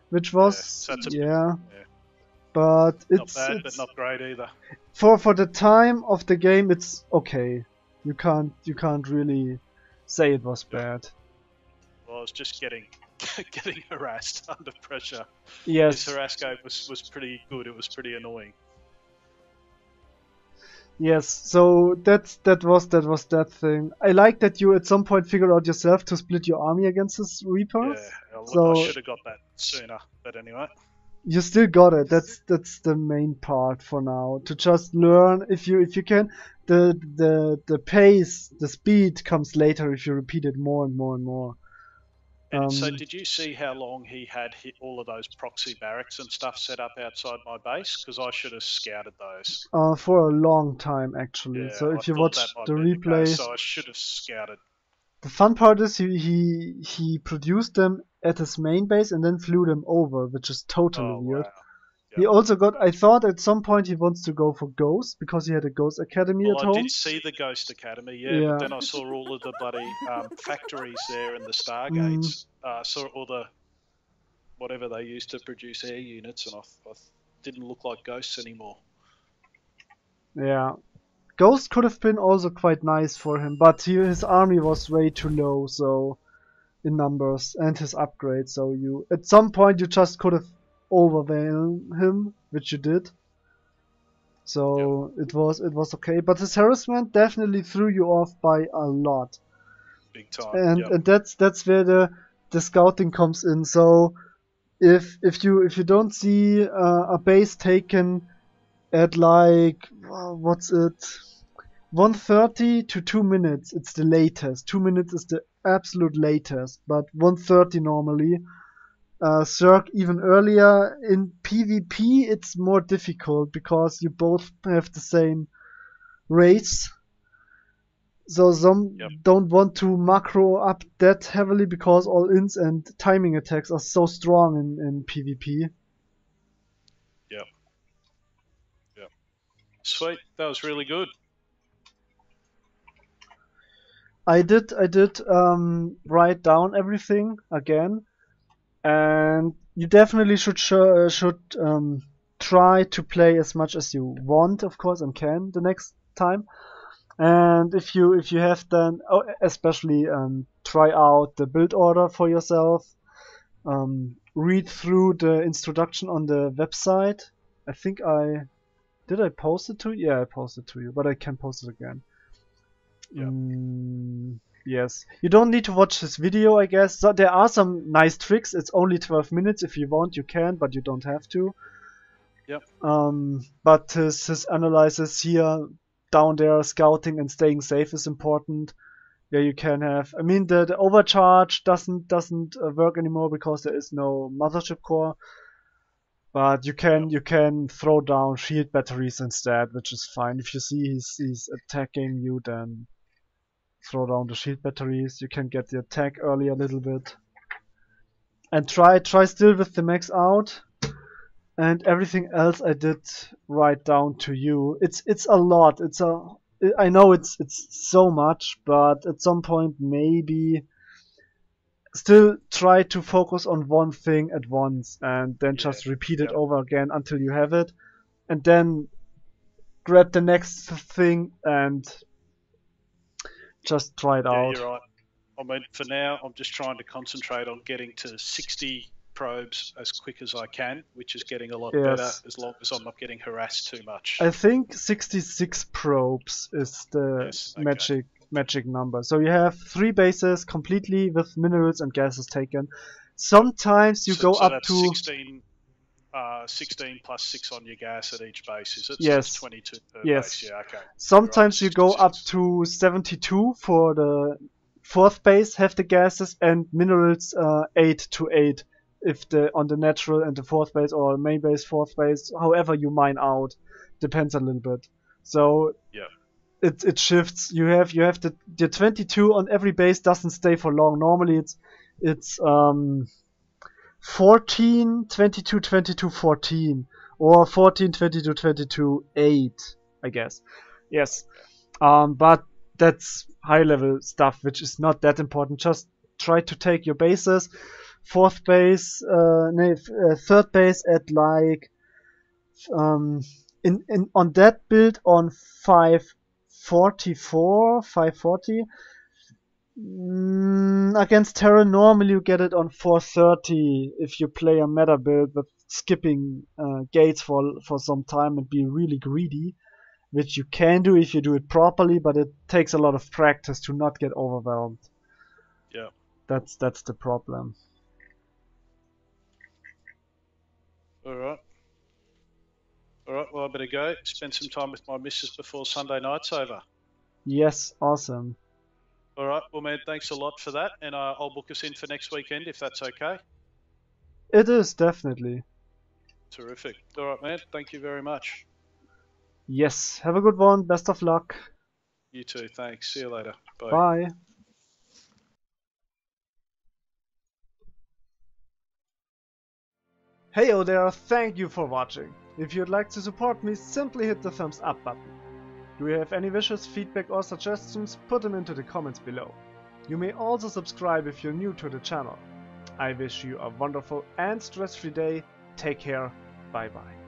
which was a- yeah. yeah. But Not it's, bad, it's but not great either. for for the time of the game, it's okay. You can't you can't really say it was bad. Well, I was just getting <laughs> getting harassed <laughs> under pressure. Yes, This harass game was was pretty good. It was pretty annoying. Yes. So that's that was that was that thing. I like that you at some point figured out yourself to split your army against this Reapers. Yeah, I, So- I should have got that sooner. But anyway, you still got it. That's that's the main part for now. To just learn if you if you can. The the the pace, the speed comes later if you repeat it more and more and more. And so Um, did you see how long he had hit all of those proxy barracks and stuff set up outside my base? Because I should have scouted those. Uh, for a long time actually. Yeah, so I if you watch the be the replay, so I should have scouted. the fun part is he, he he produced them at his main base and then flew them over, which is totally Oh weird. wow! He also got. I thought at some point he wants to go for Ghost because he had a Ghost Academy Well, at I home. I did see the Ghost Academy, yeah, Yeah. but then I saw all of the bloody um, factories there and the Stargates. Mm. Uh, saw all the whatever they used to produce air units, and I, I didn't look like ghosts anymore. Yeah. Ghost could have been also quite nice for him, but he, his army was way too low, so in numbers and his upgrade. So you at some point you just could have overwhelmed him, which you did. So it was it was okay, but his harassment definitely threw you off by a lot, Big time. and yep. and that's that's where the the scouting comes in. So if if you if you don't see uh, a base taken at like uh, what's it 130 to 2 minutes it's the latest 2 minutes is the absolute latest but 130 normally uh, Cirque even earlier in PvP it's more difficult because you both have the same race so some Yep. don't want to macro up that heavily because all ins and timing attacks are so strong in, in PvP Yeah. Yeah. Sweet, that was really good. I did I did um, write down everything again, and you definitely should sh- should um, try to play as much as you want, of course, and can the next time. And if you if you have then, oh, especially um, try out the build order for yourself. Um, read through the introduction on the website. I think I did I post it to you? Yeah, I posted to you, but I can post it again. Yeah. Mm, Yes. You don't need to watch this video, I guess. So there are some nice tricks. It's only 12 minutes. If you want, you can, but you don't have to. Yep. Um, but his, his analysis here, down there, scouting and staying safe is important. Yeah, you can have. I mean, the, the overcharge doesn't doesn't uh, work anymore because there is no mothership core. But you can you can throw down shield batteries instead, which is fine. If you see he's he's attacking you, then throw down the shield batteries. You can get the attack early a little bit. And try try still with the max out. And everything else I did write down to you. It's it's a lot. It's a I know it's it's so much, but at some point maybe still try to focus on one thing at once and then Yeah, just repeat it yeah. over again until you have it and then grab the next thing and just try it Yeah, out. you're right. I mean, for now, I'm just trying to concentrate on getting to 60 probes as quick as I can, which is getting a lot Yes. better as long as I'm not getting harassed too much. I think 66 probes is the Yes, okay. magic magic number. So you have three bases completely with minerals and gases taken. Sometimes you So- go so up to 16, uh, 16 plus 6 on your gas at each base, is it? Yes. it's 22 per Yes. base, yeah, okay. Sometimes you go up to 72 for the fourth base, have the gases and minerals uh, 8 to 8 if the on the natural and the fourth base or main base, fourth base, however you mine out, depends a little bit. So Yeah. it it shifts. You have you have the the 22 on every base doesn't stay for long. Normally it's it's um 14 22 22 14 or 14 22 22 8 I guess. Yes. Um but that's high level stuff which is not that important. Just try to take your bases fourth base uh, no, uh third base at like um in, in on that build on 544 540 mm, against Terra normally you get it on 430 if you play a meta build with skipping uh, gates for for some time and be really greedy which you can do if you do it properly but it takes a lot of practice to not get overwhelmed Yeah. that's that's the problem All right. All right, well, I better go. Spend some time with my missus before Sunday night's over. yes awesome All right, well, man, thanks a lot for that, and uh, I'll book us in for next weekend if that's okay. it is definitely Terrific. All right, man, thank you very much. yes have a good one best of luck You too, thanks. See you later. Bye. bye Heyo there, thank you for watching. If you'd like to support me, simply hit the thumbs up button. Do you have any wishes, feedback or suggestions, put them into the comments below. You may also subscribe if you're new to the channel. I wish you a wonderful and stress-free day, take care, bye bye.